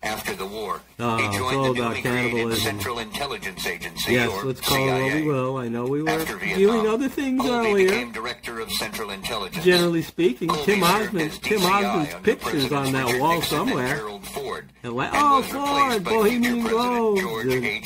After the war, Oh, he joined the newly created. Central Intelligence Agency, Yes, or let's call it what we will. I know we were After Vietnam, other things Colby earlier. became director of Central Intelligence. Generally speaking, Colby Tim served Osmond, Tim Osman's pictures on that Richard wall Nixon and somewhere. Gerald Ford, And and oh, Ford, Bohemian Grove. George the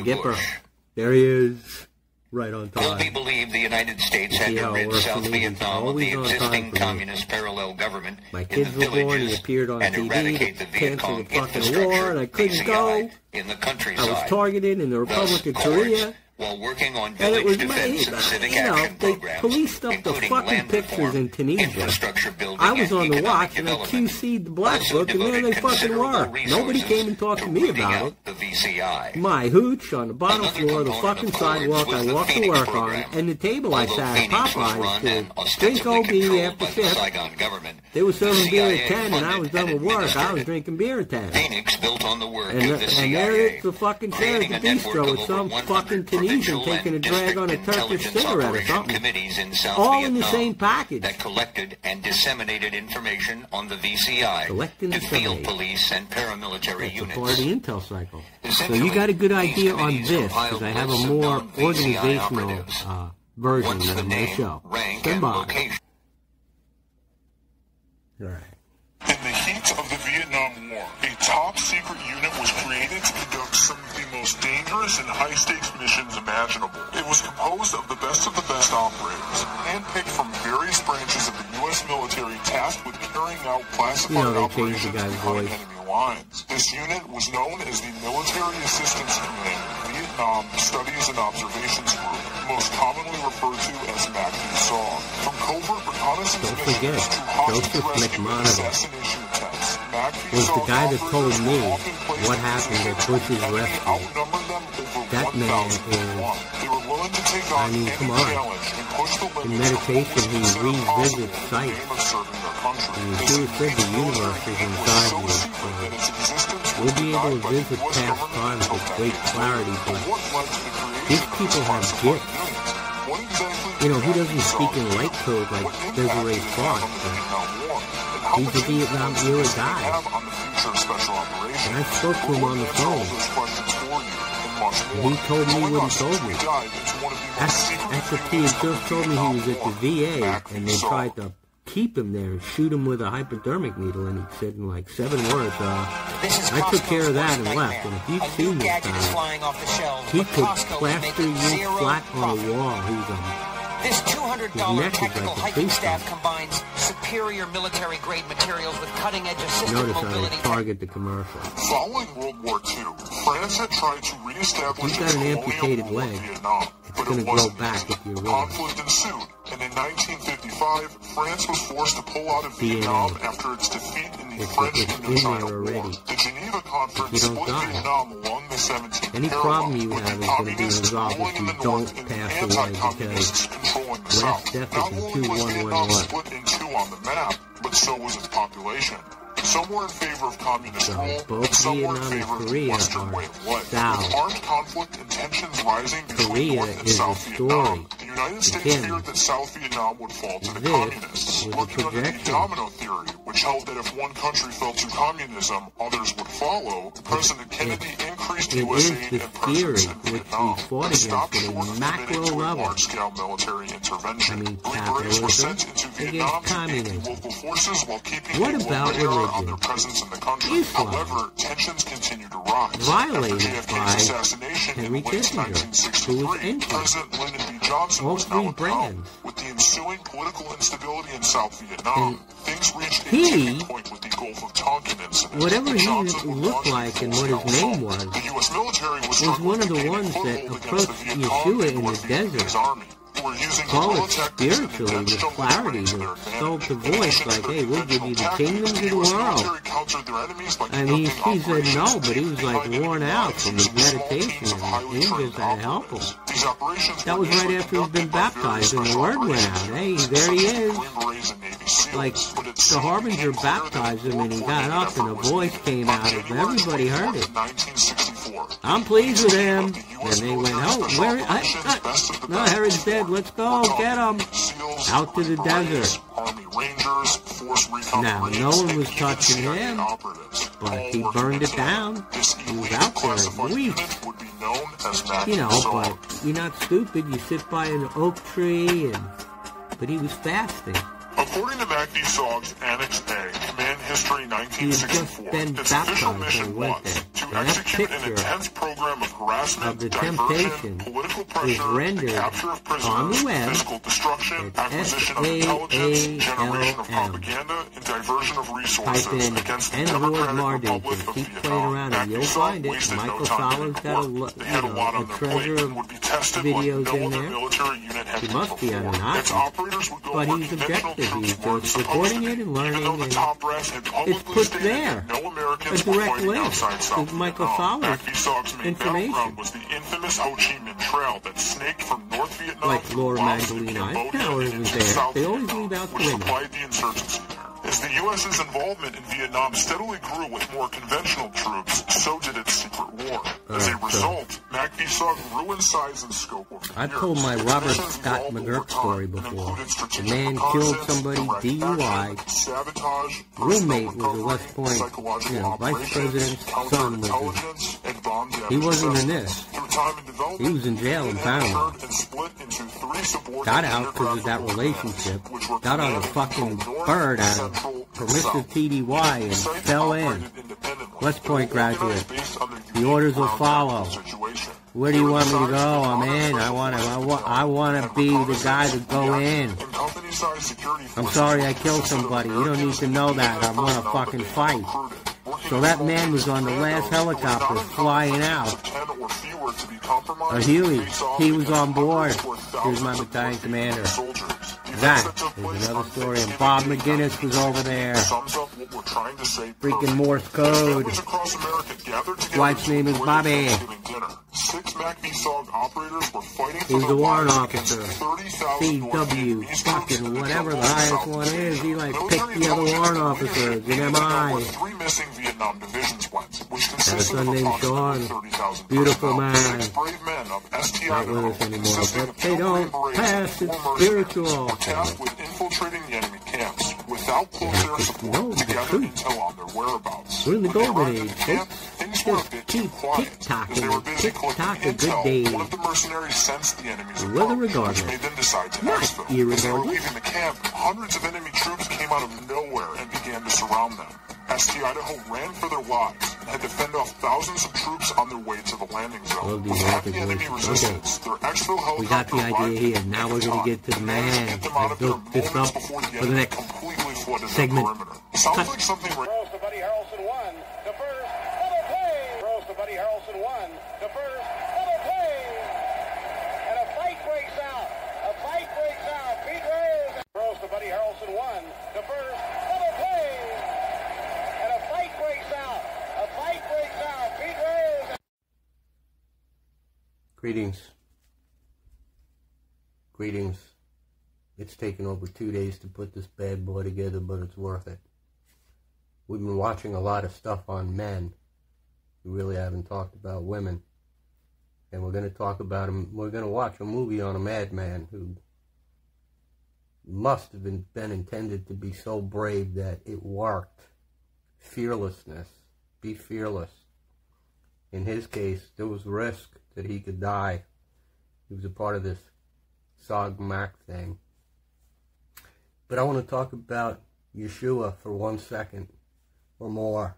Gipper. Bush. There he is, right on time. Colby believed the United States had to rid South for me? He's Vietnam of the always on time existing communist parallel government My kids the were born, he appeared on and TV eradicate the Viet Cong the fucking war, and I couldn't go. in the country. I was targeted in the Thus, Republic of Cords, Korea. While working on And village it was defense and civic you know, action they programs, policed up the fucking pictures reform, in Tunisia. I was on the watch and I. QC'd the Black Book, and there they fucking were. Nobody came and talked to me about it. The VCI. My hooch on the bottom Another floor of the fucking sidewalk I walked to work on, program. and the table I sat at Popeyes to drink OB after the shift. They were the serving beer at 10 and I was done with work. I was drinking beer at 10. Phoenix built on the work And, the and CIA, there it's the fucking chair at the bistro with some fucking Tunisian taking a drag on a Turkish cigarette or something. committees in All in the same package. that collected and disseminated information on the VCI Collect and to field police and paramilitary That's units. part of the intel cycle. So you got a good idea on this because I have a more organizational uh, version Once the of my name, show. rank, Stand and by. location All right. In the heat of the Vietnam War, a top secret unit was created to conduct some of the most dangerous and high stakes missions imaginable. It was composed of the best of the best operators, handpicked from various branches of the U.S. military tasked with carrying out classified You know, they changed the operations behind enemy lines. This unit was known as the Military Assistance Command, Vietnam Studies and Observations Group, most commonly referred to as MACV-SOG. From covert reconnaissance Don't missions to hostage rescue and assassination attempts, was the guy that told me what happened at Bush's rescue. That man is I mean, come on. In meditation, he revisits sight. And the Jewish the universe is inside you. We'll be able to visit past times with great clarity, but these people have gifts. You know, he doesn't speak in light code like Desiree Fox, but he's a Vietnam era guy. And I spoke to him on the phone. He told me what he told me. After, after he had just told me he was at the VA and they tried to keep him there and shoot him with a hypodermic needle. And he said in like seven words, uh, I took care of that and left. And if you've seen this guy, he could plaster you flat on a wall. He's a this $200 technical like hiking staff combines superior military grade materials with cutting edge assisted Notice mobility. Notice target the commercial. Following World War II, France had tried to reestablish He's got an amputated leg. It's going to grow back if you're. Conflict ensued, and in 1955, France was forced to pull out of Vietnam, after its defeat in the it's, French it's Indochina War. The Geneva Conference split die. Vietnam along the 17th Any problem you have is going to be resolved if you don't pass the because West Deficit 2111 on the map, but so was its population. Some were in favor of communist rule, but some were in favor of the Western way of life. With armed conflict and tensions rising between Korea North and South Vietnam, the United States feared that South Vietnam would fall to the communists, working under the domino theory, which held that if one country fell to communism, others would follow. President Kennedy it, increased it U.S. aid and presence in Vietnam, but stopped short of to a large-scale military intervention. I mean, Three local forces while keeping what about? on their presence in the country. However, tensions continue to rise. Violated After JFK's assassination Henry in late Kissinger, 1963, President Lyndon B. Johnson was now brands. with the ensuing political instability in South Vietnam. And things reached a tipping point with the Gulf of Tonkin incident. Whatever he looked like and what his name was, the U.S. military was, was one of the ones that approached Yeshua in the desert. Call it spiritually with clarity and sold the voice like, hey, we'll give you the kingdom of the world. And he he said no, but he was like worn out from his meditation and the angels had help him. That was right after he'd been baptized and the word went out. Hey, there he is. Like, the Harbinger baptized him and he got up and a voice came out of him. Everybody heard it. I'm pleased with him. And they went, oh, where? I, I, no, Herod's dead. Let's go. Get them. Out to the desert. Now, no one was touching him, but he burned it down. He was out there weak. You know, but you're not stupid. You sit by an oak tree, and but he was fasting. According to MACV-SOG's Annex A, Command History 1964, its official mission was to execute an intense program of harassment, of diversion, political pressure, the capture of prisoners, physical destruction, acquisition of intelligence, generation of propaganda, and diversion of resources against the Democratic Republic of Vietnam. MACV-SOG wasted no time in work. They had a lot on their plate and would be tested like no other military unit had must before. Its operators would go he's objective to be both recording it and learning. And it's put there—a direct link to Michael Fowler's information. Like Laura Magdalene Eisenhower was there. They always leave out the link. As the U.S.'s involvement in Vietnam steadily grew with more conventional troops, so did its secret war. As a uh, result, MACV-SOG grew size and scope over I've told my Robert Scott McGurk story before. The man killed somebody, DUI, sabotage, roommate was a West Point you know, vice president's son. Was he wasn't in this. He was in jail and found. Got out because of that relationship. Got on a fucking bird out of Mr. TDY and fell in. West Point graduate. The orders will follow. Where do you want me to go? I'm in. I want to. I want. I want to be the guy to go in. I'm sorry I killed somebody. You don't need to know that. I'm gonna fucking fight. So that man was on the last helicopter flying out. A Huey. He was on board. Here's my battalion commander. That is another story. And Bob McGinnis was over there. Freaking Morse code. Wife's name is Bobby. Six MACV-SOG operators were fighting He's the warrant officer. CW, fucking whatever the highest one is. He like picked the other warrant officers in MI. three missing Vietnam divisions went, which a consisted son of named approximately Sean. 30,000 Beautiful man. Brave men of Not with us anymore, but they don't pass. It's spiritual. Tasked with infiltrating the enemy camps without close air support know to gather intel on their whereabouts. We're in the golden age, folks. Things were a bit too quiet. As they were busy collecting intel, day. one of the mercenaries sensed the enemy's approach, which made them decide to exfil. As they were leaving the camp, hundreds of enemy troops came out of nowhere and began to surround them. ST Idaho ran for their lives and had to fend off thousands of troops on their way to the landing zone. Love these With heavy epic enemy voices. resistance, their exfil We got the idea here. Now we're gonna get to the They managed to man. get them I out of built this up before the for the next completely flooded segment. the perimeter. Sounds Cut. like something Throws to Buddy Harrelson one. The first double play. Throws to Buddy Harrelson one. The first double play. And a fight breaks out. A fight breaks out. Pete Rose throws to Buddy Harrelson one. The first double play. And a fight breaks out. A fight breaks out. Pete Rose. Greetings. Greetings. It's taken over two days to put this bad boy together, but it's worth it. We've been watching a lot of stuff on men. We really haven't talked about women. And we're going to talk about him. We're going to watch a movie on a madman who must have been, been intended to be so brave that it worked. Fearlessness. Be fearless. In his case, there was risk that he could die. He was a part of this SOG Mac thing. But I want to talk about Yeshua for one second or more.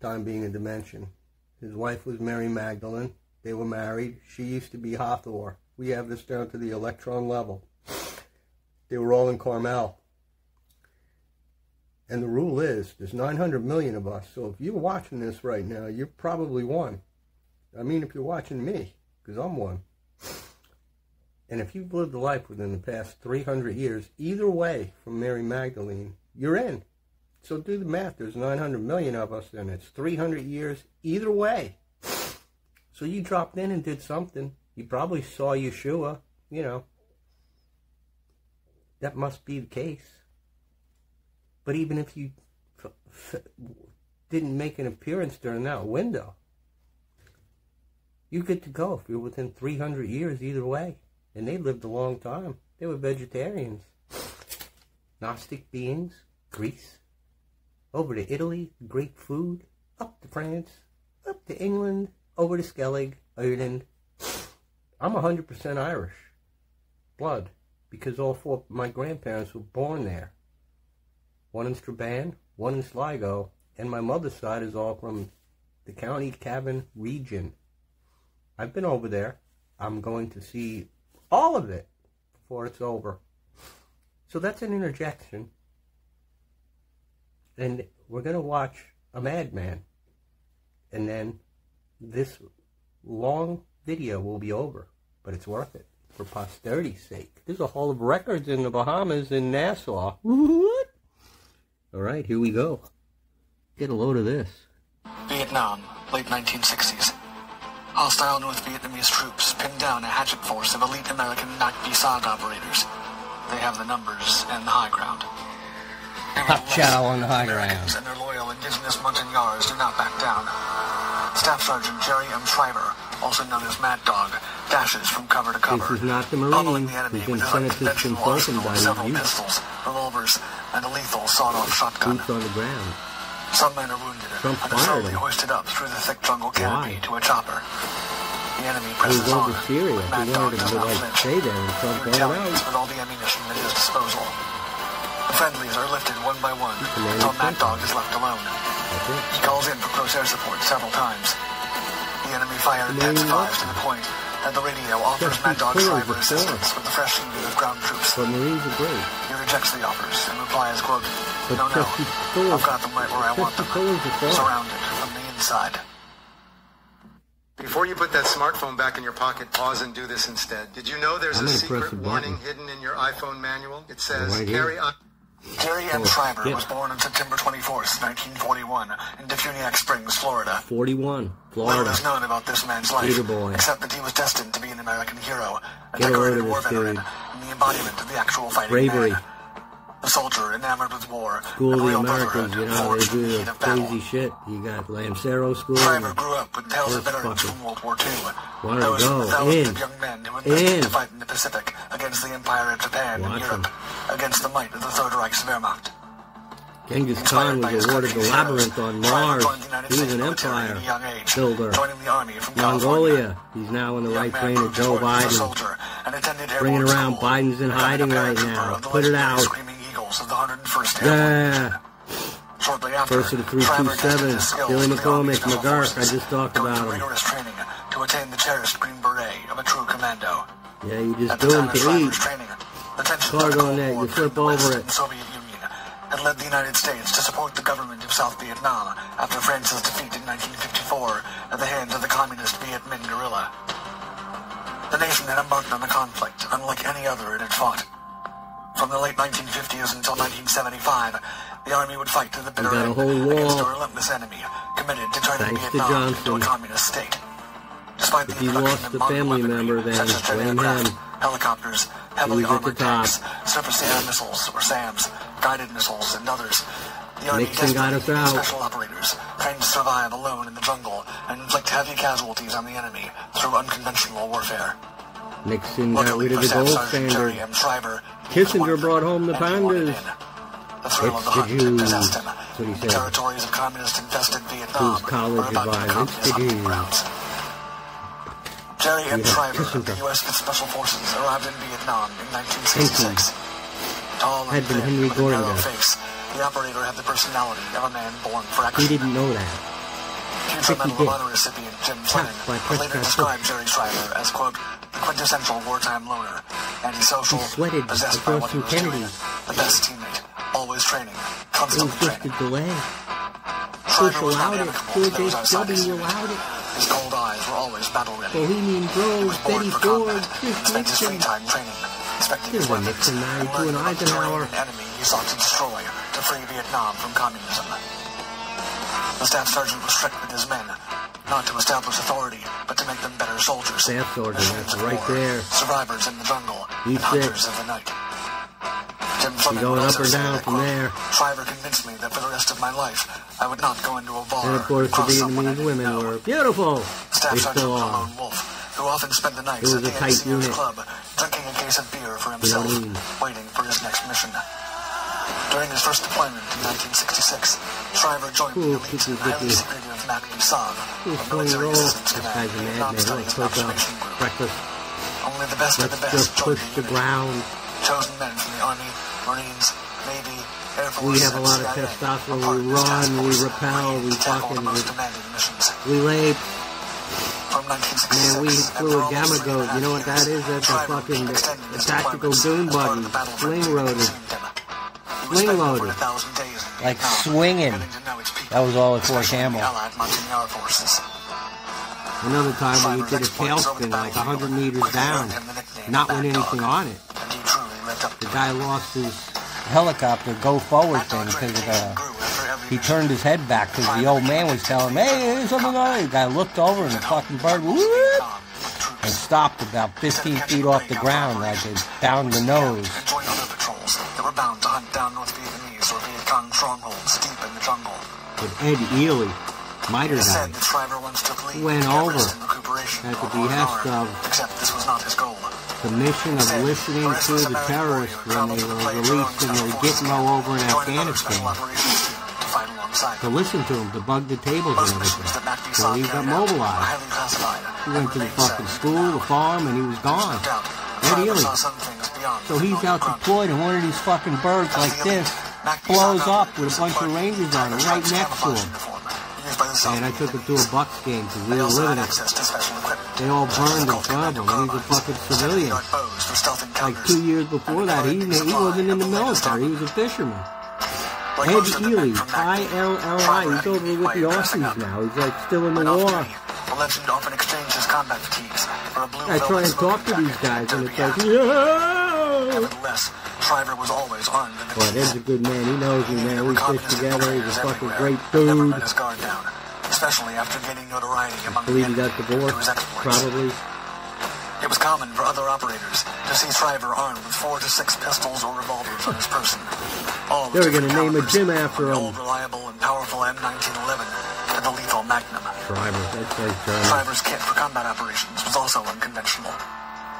Time being a dimension. His wife was Mary Magdalene. They were married. She used to be Hathor. We have this down to the electron level. They were all in Carmel. And the rule is, there's 900 million of us. So if you're watching this right now, you're probably one. I mean, if you're watching me, because I'm one. And if you've lived a life within the past 300 years, either way from Mary Magdalene, you're in. So do the math. There's 900 million of us, and it's 300 years either way. So you dropped in and did something. You probably saw Yeshua, you know. That must be the case. But even if you didn't make an appearance during that window, you get to go if you're within 300 years either way. And they lived a long time. They were vegetarians. Gnostic beings, Greece, over to Italy, great food, up to France, up to England, over to Skellig, Ireland. I'm 100% Irish blood because all four of my grandparents were born there. One in Strabane, one in Sligo, and my mother's side is all from the County Cavan region. I've been over there. I'm going to see all of it before it's over. So that's an interjection. And we're going to watch a madman. And then this long video will be over. But it's worth it for posterity's sake. There's a hall of records in the Bahamas in Nassau. What? All right, here we go. Get a load of this. Vietnam, late 1960s. Hostile North Vietnamese troops pinned down a hatchet force of elite American MACV-SOG operators. They have the numbers and the high ground. Hot chow on the high ground. And their loyal indigenous Montagnards do not back down. Staff Sergeant Jerry M. Shriver, also known as Mad Dog, dashes from cover to cover. This is not the pummeling Marine the enemy who's been with his sent to unconventional consulting arsenal by several pistols, revolvers, and a lethal sawed-off shotgun. Boots on the ground. Some men are wounded Trump and slowly hoisted up through the thick jungle canopy Why? to a chopper. The enemy presses on. Syria. Mad He Dog does not like flinch. stay there and Trump He got him retaliates with all the ammunition at his disposal. The friendlies are lifted one by one until Mad Dog is left alone. He calls in for close air support several times. The enemy fire intensifies to the and the radio offers Mad Dog be clear Shriver before. assistance with the fresh unit of ground troops. But Marines are great. He rejects the offers and replies, quote, But No, no, I've got them right where I want them, Thor's a thought. surrounded from the inside. Before you put that smartphone back in your pocket, pause and do this instead. Did you know there's I'm a secret warning hidden in your iPhone manual? It says, Right carry on. Jerry M. Shriver yeah. was born on September 24th, 1941, in DeFuniak Springs, Florida. 41, Florida. Little is known about this man's life, except that he was destined to be an American hero, a Get decorated war veteran, and the embodiment of the actual fighting Bravery. man. A soldier enamored with war, School of the Americans, you know, they forged in the do the crazy shit. You got Lancero School. Shriver grew up with tales of veterans from World War II. Wanted to go. thousands In. of young men who enlisted In. to fight in the Pacific against the Empire of Japan Watch and Europe, against the might of the Third Reich's Wehrmacht. Genghis Khan was awarded the labyrinth on Mars. He was an empire builder. Joining the army from California. Mongolia. He's now in the right brain of Joe his worth as a Biden. soldier and attended Bringing around Biden's in hiding right now. Put it out. Eagles of the 101st Airborne Yeah. Shortly after, First of the 327. Billy in the Army McCormick, McGurk. I just talked about him. rigorous training to attain the cherished green beret of a true commando. Yeah, you just At the do him to eat. training, the tensions of Cargo net, you flip over it. the Soviet Union had led the United States to support the government of South Vietnam after France's defeat in 1954 at the hands of the communist Viet Minh guerrilla. The nation had embarked on a conflict unlike any other it had fought. From the late 1950s until 1975, the Army would fight to the bitter end against a relentless enemy committed to turning Thanks to Vietnam into a communist state. Despite If the introduction lost of a modern family weaponry, member, then such as jet blame him. helicopters, heavily He's at the armored tanks, surface-to-air missiles, or SAMs, guided missiles, and others. The Army Nixon got us out. special operators trained to survive alone in the jungle and inflict heavy casualties on the enemy through unconventional warfare. Nixon got rid of the gold standard. M. Shriver, he was one Kissinger brought home the and he wanted pandas. The thrill of It's the the Jews. possessed him. That's what he The said. territories of communist-infested Vietnam Whose college advised it's the Jews. Jerry M. Shriver of the U.S. Special Forces arrived in Vietnam in 1966. Tall and Had been thin, Henry with a Gordon narrow face, the operator had the personality of a man born for action. He didn't know that. Future Medal of. Honor recipient Jim Flynn later described Jerry Shriver as, quote, the quintessential wartime loner, antisocial, He sweated possessed by what he was doing, the best teammate, always training, It constantly was just a training. delay. Shriver Bush was not allowed it. amicable to George those outside his unit. allowed it. His cold eyes were always battle ready. Bohemian He Grove, was born Betty for Ford, and spent his free time training, inspecting There's his weapons, and learning an about the terrain Eisenhower. enemy he sought to destroy to free Vietnam from communism. The staff sergeant was strict with his men, not to establish authority, but to make them better soldiers. Staff sergeant, that's right war, there. Survivors in the jungle, He's and hunters of the night. Fleming going up or down from quote, there. Shriver convinced me that for the rest of my life, I would not go into a bar And of course, the cross someone I Vietnamese women know. were beautiful. Staff They Sergeant was a lone wolf who often spent the nights at the NCO's club, drinking a case of beer for himself, waiting During his first deployment in 1966, Shriver joined the oh, elite kicky, and highly secretive MACV-SOG, a oh, military assistance command guy's a Vietnam madman. Studies Let's and push up. Observation Group. Breakfast. Only the best of Let's the best just joined push the the ground. Chosen men from the Army, Marines, Navy, Air Force, We have a lot of testosterone. We of run, we repel, we fucking- the most demanding missions. We lay. Man, we flew a Gama Goat. You know what that is? That's a fucking a tactical deployments dune as part buggy, sling loaded. That consumed him. He was Sling spending loaded. over a thousand days in Like swinging. getting to know its people, That was all Fort especially Campbell. the Allied Montagnard forces. Another time when we did a exploits over the tailspin like battlefield 100 meters down, earned him the nickname not with anything on it. and he truly lived up The guy lost his helicopter go forward thing because of the. Uh, grew after every He turned his head back because the old man was telling him, "Hey, there's something on it." The guy looked over and the fucking bird whoop, and stopped about 15 feet off the ground, like it down the nose. With Ed Ely, miter It is guy. said that Shriver once took leave Went to get over rest and recuperation at the for an behest hour, of- except this was not his goal. The mission of Instead, listening to restless the American terrorists warrior when traveled they to the were Plains released in one of these fucking Special like Forces blows up with a bunch of Rangers on it right next to him. And I took him to a Bucks game because we were living it. They all burned in front of him. He's a fucking civilian. Like two years before that, he, he wasn't in the military. He was a fisherman. Ed Ely, I-L-L-I, he's over with the Aussies now. He's like still in the war. Combat fatigues for a blue I try and talk to these guys, and it's like, yeah! Shriver was always armed. And Boy, there's a good man. He knows you, man. We fish together. He's a fucking great dude. His guard down, especially after getting notoriety among I believe he got divorced, probably. It was common for other operators to see Shriver armed with four to six pistols or revolvers on his person. All they were going to name a gym after him. Old, reliable, and powerful M1911 to the lethal Magnum. Shriver, that's. Shriver's kit for combat operations was also unconventional.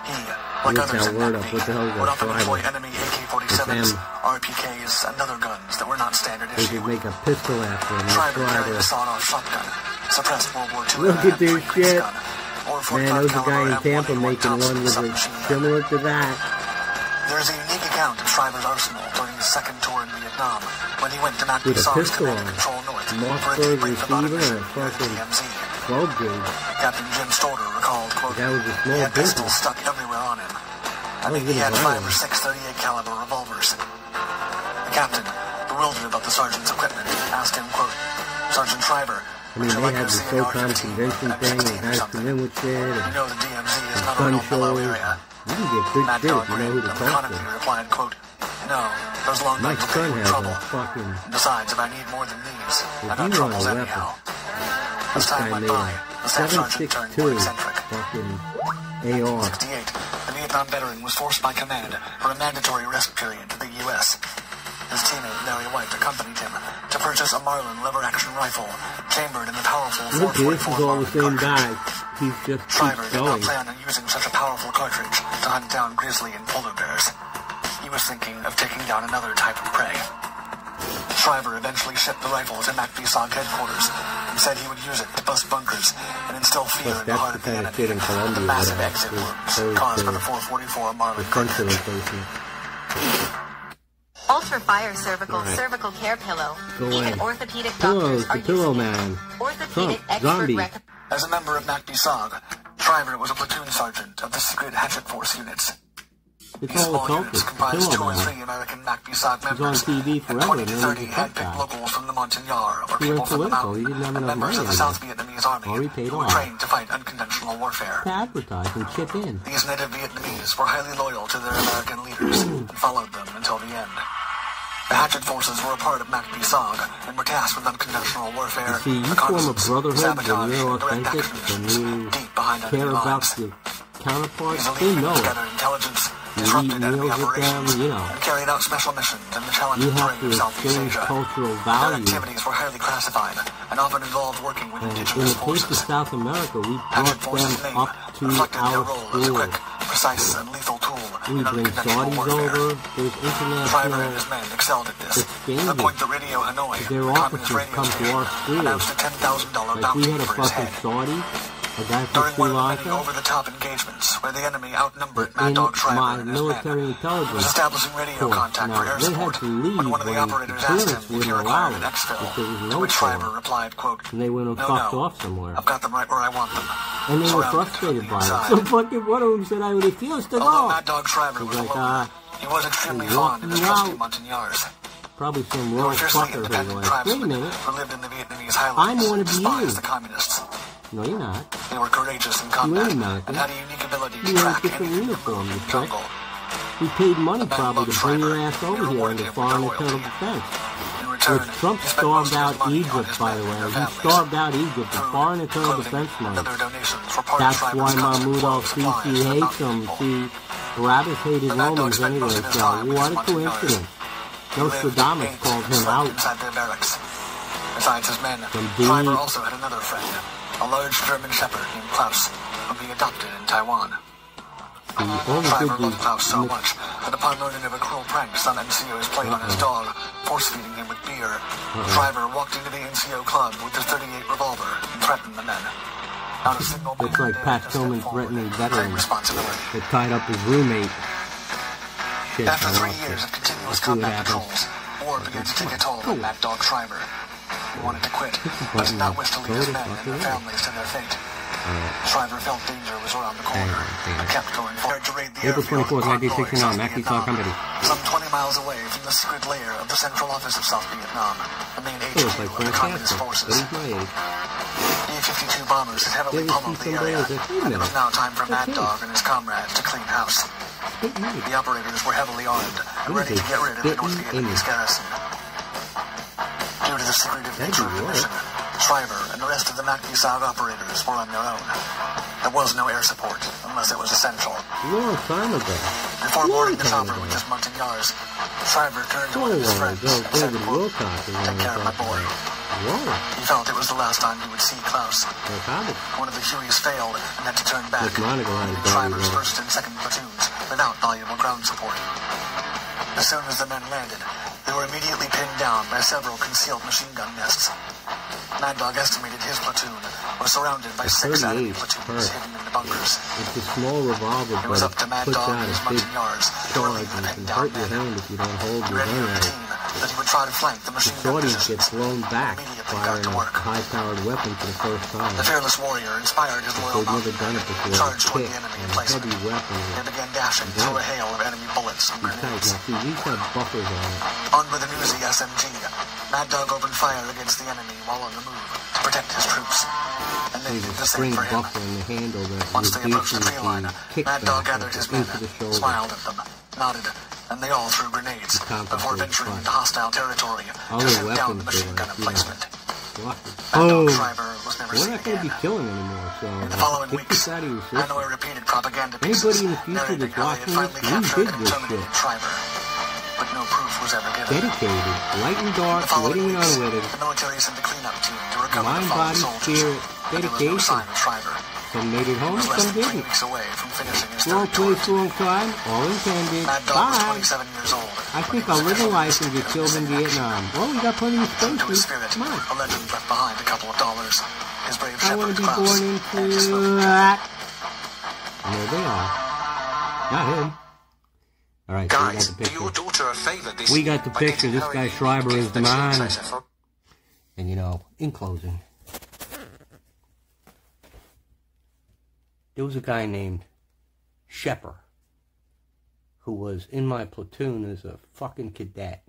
He, like others in that league, would often employ enemy AK-47s, RPKs, and other guns that were not standard they issue. They could make a pistol after him. Tribe carried a sawed-off shotgun, suppressed World War II Look at this shit. Gun, Man, there was a guy in Tampa making one that was similar to that. There is a unique account of Tribal Arsenal during his second tour in Vietnam when he went to Mandy Song's command control north for a debrief about a mission at the Captain Jim Stoller recalled, quote, he had pistols stuck everywhere on him. I mean, he had five or six 38 caliber revolvers. The captain, bewildered about the sergeant's equipment, asked him, quote, Sergeant Shriver, I mean, they had this SOCOM convention thing, and guys come in and you know the DMZ is not a gun show. You can get big Matt if you know who to replied, quote, No, those long My son has trouble. fucking. Besides, if I need more than these, if I got troubles anyhow. This time went by. The snapshot turned more eccentric. Fucking AR. 68. The Vietnam veteran was forced by command for a mandatory rest period to the U.S his teammate Larry White accompanied him to purchase a Marlin lever-action rifle chambered in the powerful Look, this is all the same guy. He's just Shriver did not plan on using such a powerful cartridge to hunt down grizzly and polar bears. He was thinking of taking down another type of prey. Shriver eventually shipped the rifle to MACV-SOG headquarters and said he would use it to bust bunkers and instill fear in the heart of the enemy. In Colombia, the massive exit wounds caused by the 444 Marlin cartridge. Ultra Fire Cervical right. Cervical Care Pillow. Go Even away. orthopedic Pillows, doctors are pillow man. Orthopedic Trump, expert zombie. As a member of MACD SOG, Shriver was a platoon sergeant of the secret hatchet force units. It's These all occulted. Kill them all. He's on TV forever. In had picked locals from the Montagnard or people from the mountain, and members of the South Vietnamese army who were trained to fight unconventional warfare. To advertise and chip in. These native Vietnamese were highly loyal to their American leaders and followed them until the end. The Hatchet forces were a part of MACV-SOG and were tasked with unconventional warfare. You see, you form a brotherhood when you're authentic, when you care about your counterparts. They know. Intelligence disrupted enemy operations, you know, out special missions in the challenge of Southeast Asia. Cultural value. Their activities were highly classified and often involved working with and indigenous forces. In the case of South America, we brought them up to our role precise and lethal tool we bring Saudis over, international... Private and his men excelled at this. To the point the radio Hanoi, their the officers come to our school. Announced a $10,000 like bounty we had a fucking Saudi, during one of many over-the-top engagements where the enemy outnumbered Mad Dog Shriver and his men, intelligence establishing radio Course. contact now, for air support when one of the operators asked him if he required an exfil, no which Shriver replied, quote, they went and no, fucked no. off somewhere. I've got them right where I want them. And they were frustrated by it. So fucking one of them said, I refuse to go. Mad Dog Shriver was, like, uh, he was extremely fond of his trusty Montagnards probably some royal fucker who was, wait a minute, I'm one of you. No, you're not. They were courageous in combat no, not. and had a unique ability to you track get the real from jungle. We paid money probably to bring your ass over here under foreign eternal defense. Which Trump starved out Egypt, by the way. He starved uh, out Egypt, for foreign internal defense money. That's why Mahmoud al-Sisi hates him. See, Barabbas hated Romans anyway, so what a coincidence. Nostradamus called him out. Besides his men, Shriver also had another friend, a large German shepherd named Klaus, whom he adopted in Taiwan. Shriver loved Klaus so much that upon learning of a cruel prank some NCO has played on his dog, force-feeding him with beer, uh-huh. Shriver walked into the NCO club with his 38 revolver and threatened the men. Not a single That's like Pat Tillman threatening veterans that tied up his roommate. Shit, After three years it. of continuous combat patrols, war begins to take a toll on oh. that Dog Shriver. He wanted to quit, but did not wish to leave his men and their families to their fate. Shriver felt danger was around the corner. And kept going forward to raid the airfield 24th, 1969, Royal, Mackie South Saw Company. Some 20 miles away from the secret lair of the Central Office of South Vietnam, the main HQ of the Communist forces. but he's my age. B-52 bombers had heavily pummeled the area, else that- wait a and it was now time for Mad Dog and his comrades to clean house. The operators were heavily armed and ready to get rid of the North Vietnamese garrison. Due to the secretive nature of the mission, Shriver and the rest of the Mac Saug operators were on their own. There was no air support unless it was essential. Long time ago. Before boarding the chopper with his Montagnards, Shriver turned to one of his friends and said, David quote, Wilcock is Take care of my the boy. He felt it was the last time he would see Klaus. One of the Hueys failed and had to turn back, Like Monaco had leaving first and second platoons without valuable ground support. As soon as the men landed, they were immediately pinned down by several concealed machine gun nests. Mad Dog estimated his platoon was surrounded by six enemy platoons hidden in the bunkers. It's a small revolver, It was but up to Mad Dog out and his big Montagnards to relieve the and pinned can down hurt your men. hand if you don't hold your radioed gun the right. team that he would try to flank the machine gun shorties positions. get blown back firing a high-powered weapon for the first time. The fearless warrior inspired his loyal They've never done it before. charged toward the enemy and emplacement. heavy weapon. They began dashing through a hail of enemy bullets and grenades. now see, these have buffers on it. Armed with an Uzi SMG, Mad Dog opened fire against the enemy while on the move to protect his troops. And they did the same for him. buffer in the handle that Once they approached the tree line, Mad Dog gathered his men, smiled at them, nodded, and they all threw grenades before venturing into hostile territory All to shoot down the machine gun emplacement. Blockers. Mad Dog Oh, was never we're not going to be killing anymore, so In the uh, following take weeks, this out of Hanoi repeated propaganda Anybody pieces in the future that's how they had watching this, we did this shit. But no proof was ever given. Dedicated, light and dark, following witting and weeks, unwitting, the military sent a cleanup team to recover mind, the fallen body, soldiers. spirit, But there was no dedication. sign of. Some made it home, some didn't. weeks away from finishing his Wrong third tour. time, all intended. Was Bye. 27 years old. I think I'll live a life and get killed in Vietnam. Well, we got plenty of True to his space. Come on. a legend left behind a couple of dollars. His brave I want to be born into that. No, they are. Not him. All right, so we got Guys, the do your picture. daughter a favor this We got the picture. This guy Shriver is she mine. And you know, in closing, there was a guy named Shepper who was in my platoon as a fucking cadet.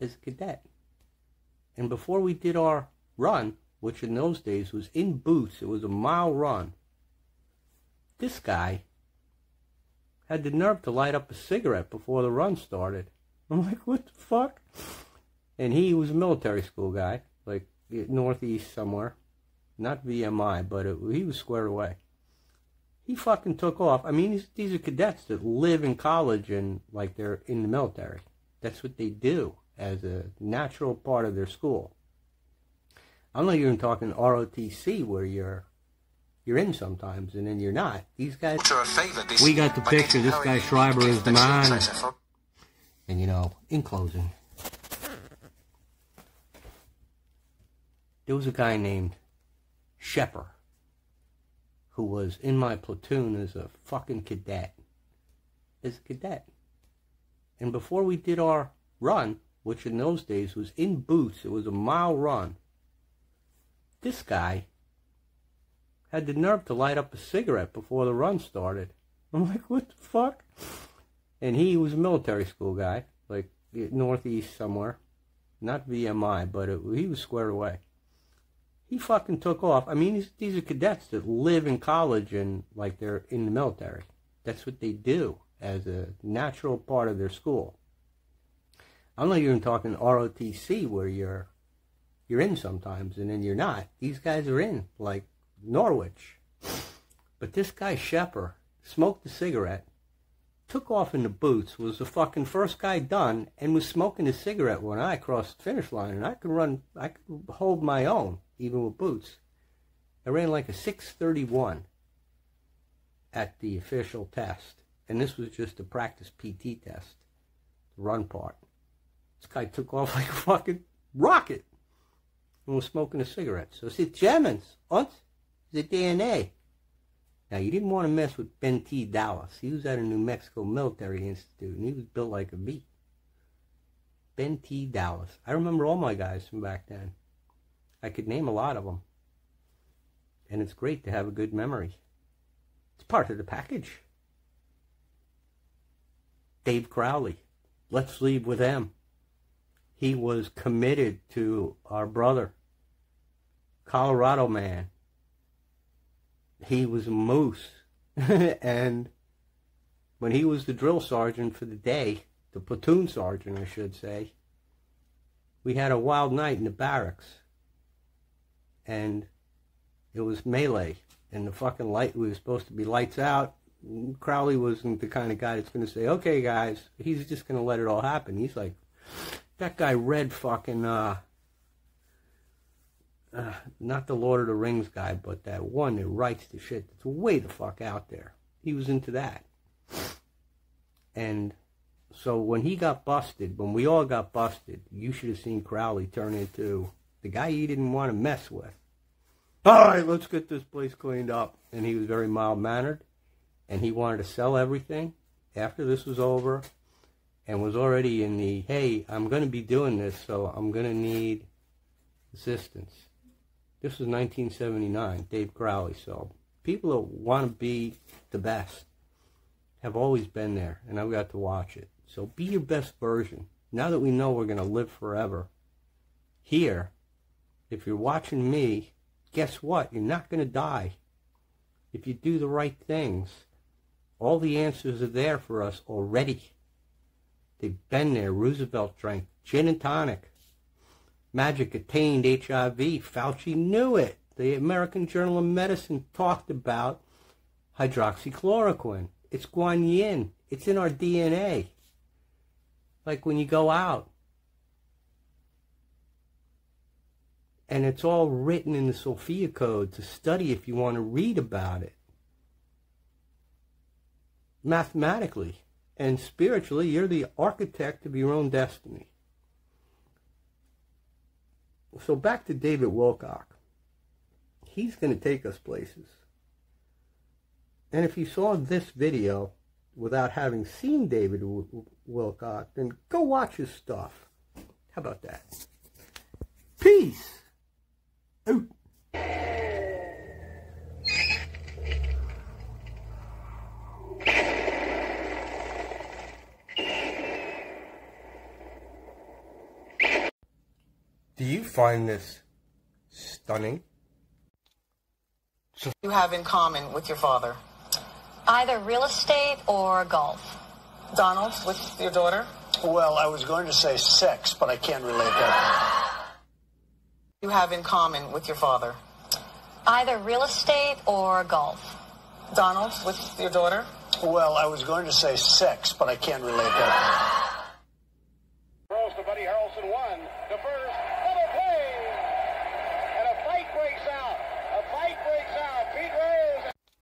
As a cadet. And before we did our run, which in those days was in boots, it was a mile run, this guy had the nerve to light up a cigarette before the run started. I'm like, what the fuck? And he was a military school guy, like northeast somewhere. Not VMI, but it, he was squared away. He fucking took off. I mean, these, these are cadets that live in college and like they're in the military. That's what they do as a natural part of their school. I'm not even talking ROTC where you're you're in sometimes and then you're not. These guys. Daughter a favor this We got the picture. This guy Shriver is she mine. And you know, in closing, there was a guy named Shepper who was in my platoon as a fucking cadet. As a cadet. And before we did our run, which in those days was in boots, it was a mile run, this guy had the nerve to light up a cigarette before the run started. I'm like, what the fuck? And he was a military school guy, like northeast somewhere. Not VMI, but it, he was squared away. He fucking took off. I mean, these, these are cadets that live in college and like they're in the military. That's what they do as a natural part of their school. I'm not even talking ROTC where you're you're in sometimes and then you're not. These guys are in, like Norwich. But this guy Shepper smoked a cigarette, took off in the boots, was the fucking first guy done, and was smoking a cigarette when I crossed the finish line. And I could run, I could hold my own even with boots. I ran like a 631 at the official test, and this was just a practice PT test, the run part. This guy took off like a fucking rocket and was smoking a cigarette. So I said, Germans, uns, the DNA. Now, you didn't want to mess with Ben T. Dallas. He was at a New Mexico Military Institute, and he was built like a bee. Ben T. Dallas. I remember all my guys from back then. I could name a lot of them. And it's great to have a good memory. It's part of the package. Dave Crowley. Let's leave with him. He was committed to our brother, Colorado man. He was a moose. and when he was the drill sergeant for the day, the platoon sergeant, I should say, we had a wild night in the barracks. And it was melee. And the fucking light we was supposed to be lights out. Crowley wasn't the kind of guy that's going to say, okay, guys, he's just going to let it all happen. He's like, that guy read fucking, uh, uh, not the Lord of the Rings guy, but that one that writes the shit that's way the fuck out there. He was into that. And so when he got busted, when we all got busted, you should have seen Crowley turn into the guy he didn't want to mess with. All right, let's get this place cleaned up. And he was very mild mannered, and he wanted to sell everything after this was over, and was already in the hey, I'm going to be doing this, so I'm going to need assistance. This was 1979, Dave Crowley. So people that want to be the best have always been there, and I've got to watch it. So be your best version. Now that we know we're going to live forever, here, if you're watching me, guess what? You're not going to die. If you do the right things, all the answers are there for us already. They've been there. Roosevelt drank gin and tonic. Magic attained HIV. Fauci knew it. The American Journal of Medicine talked about hydroxychloroquine. It's guan yin. It's in our DNA. Like when you go out. And it's all written in the Sophia Code to study if you want to read about it. Mathematically and spiritually, you're the architect of your own destiny. So back to David Wilcock. He's going to take us places. And if you saw this video without having seen David Wilcock, then go watch his stuff. How about that? Peace. Out. Do you find this stunning? you have in common with your father? Either real estate or golf. Donald, with your daughter? Well, I was going to say sex, but I can't relate that. You have in common with your father? Either real estate or golf. Donald, with your daughter? Well, I was going to say sex, but I can't relate that. Throws to Buddy Harrelson, one,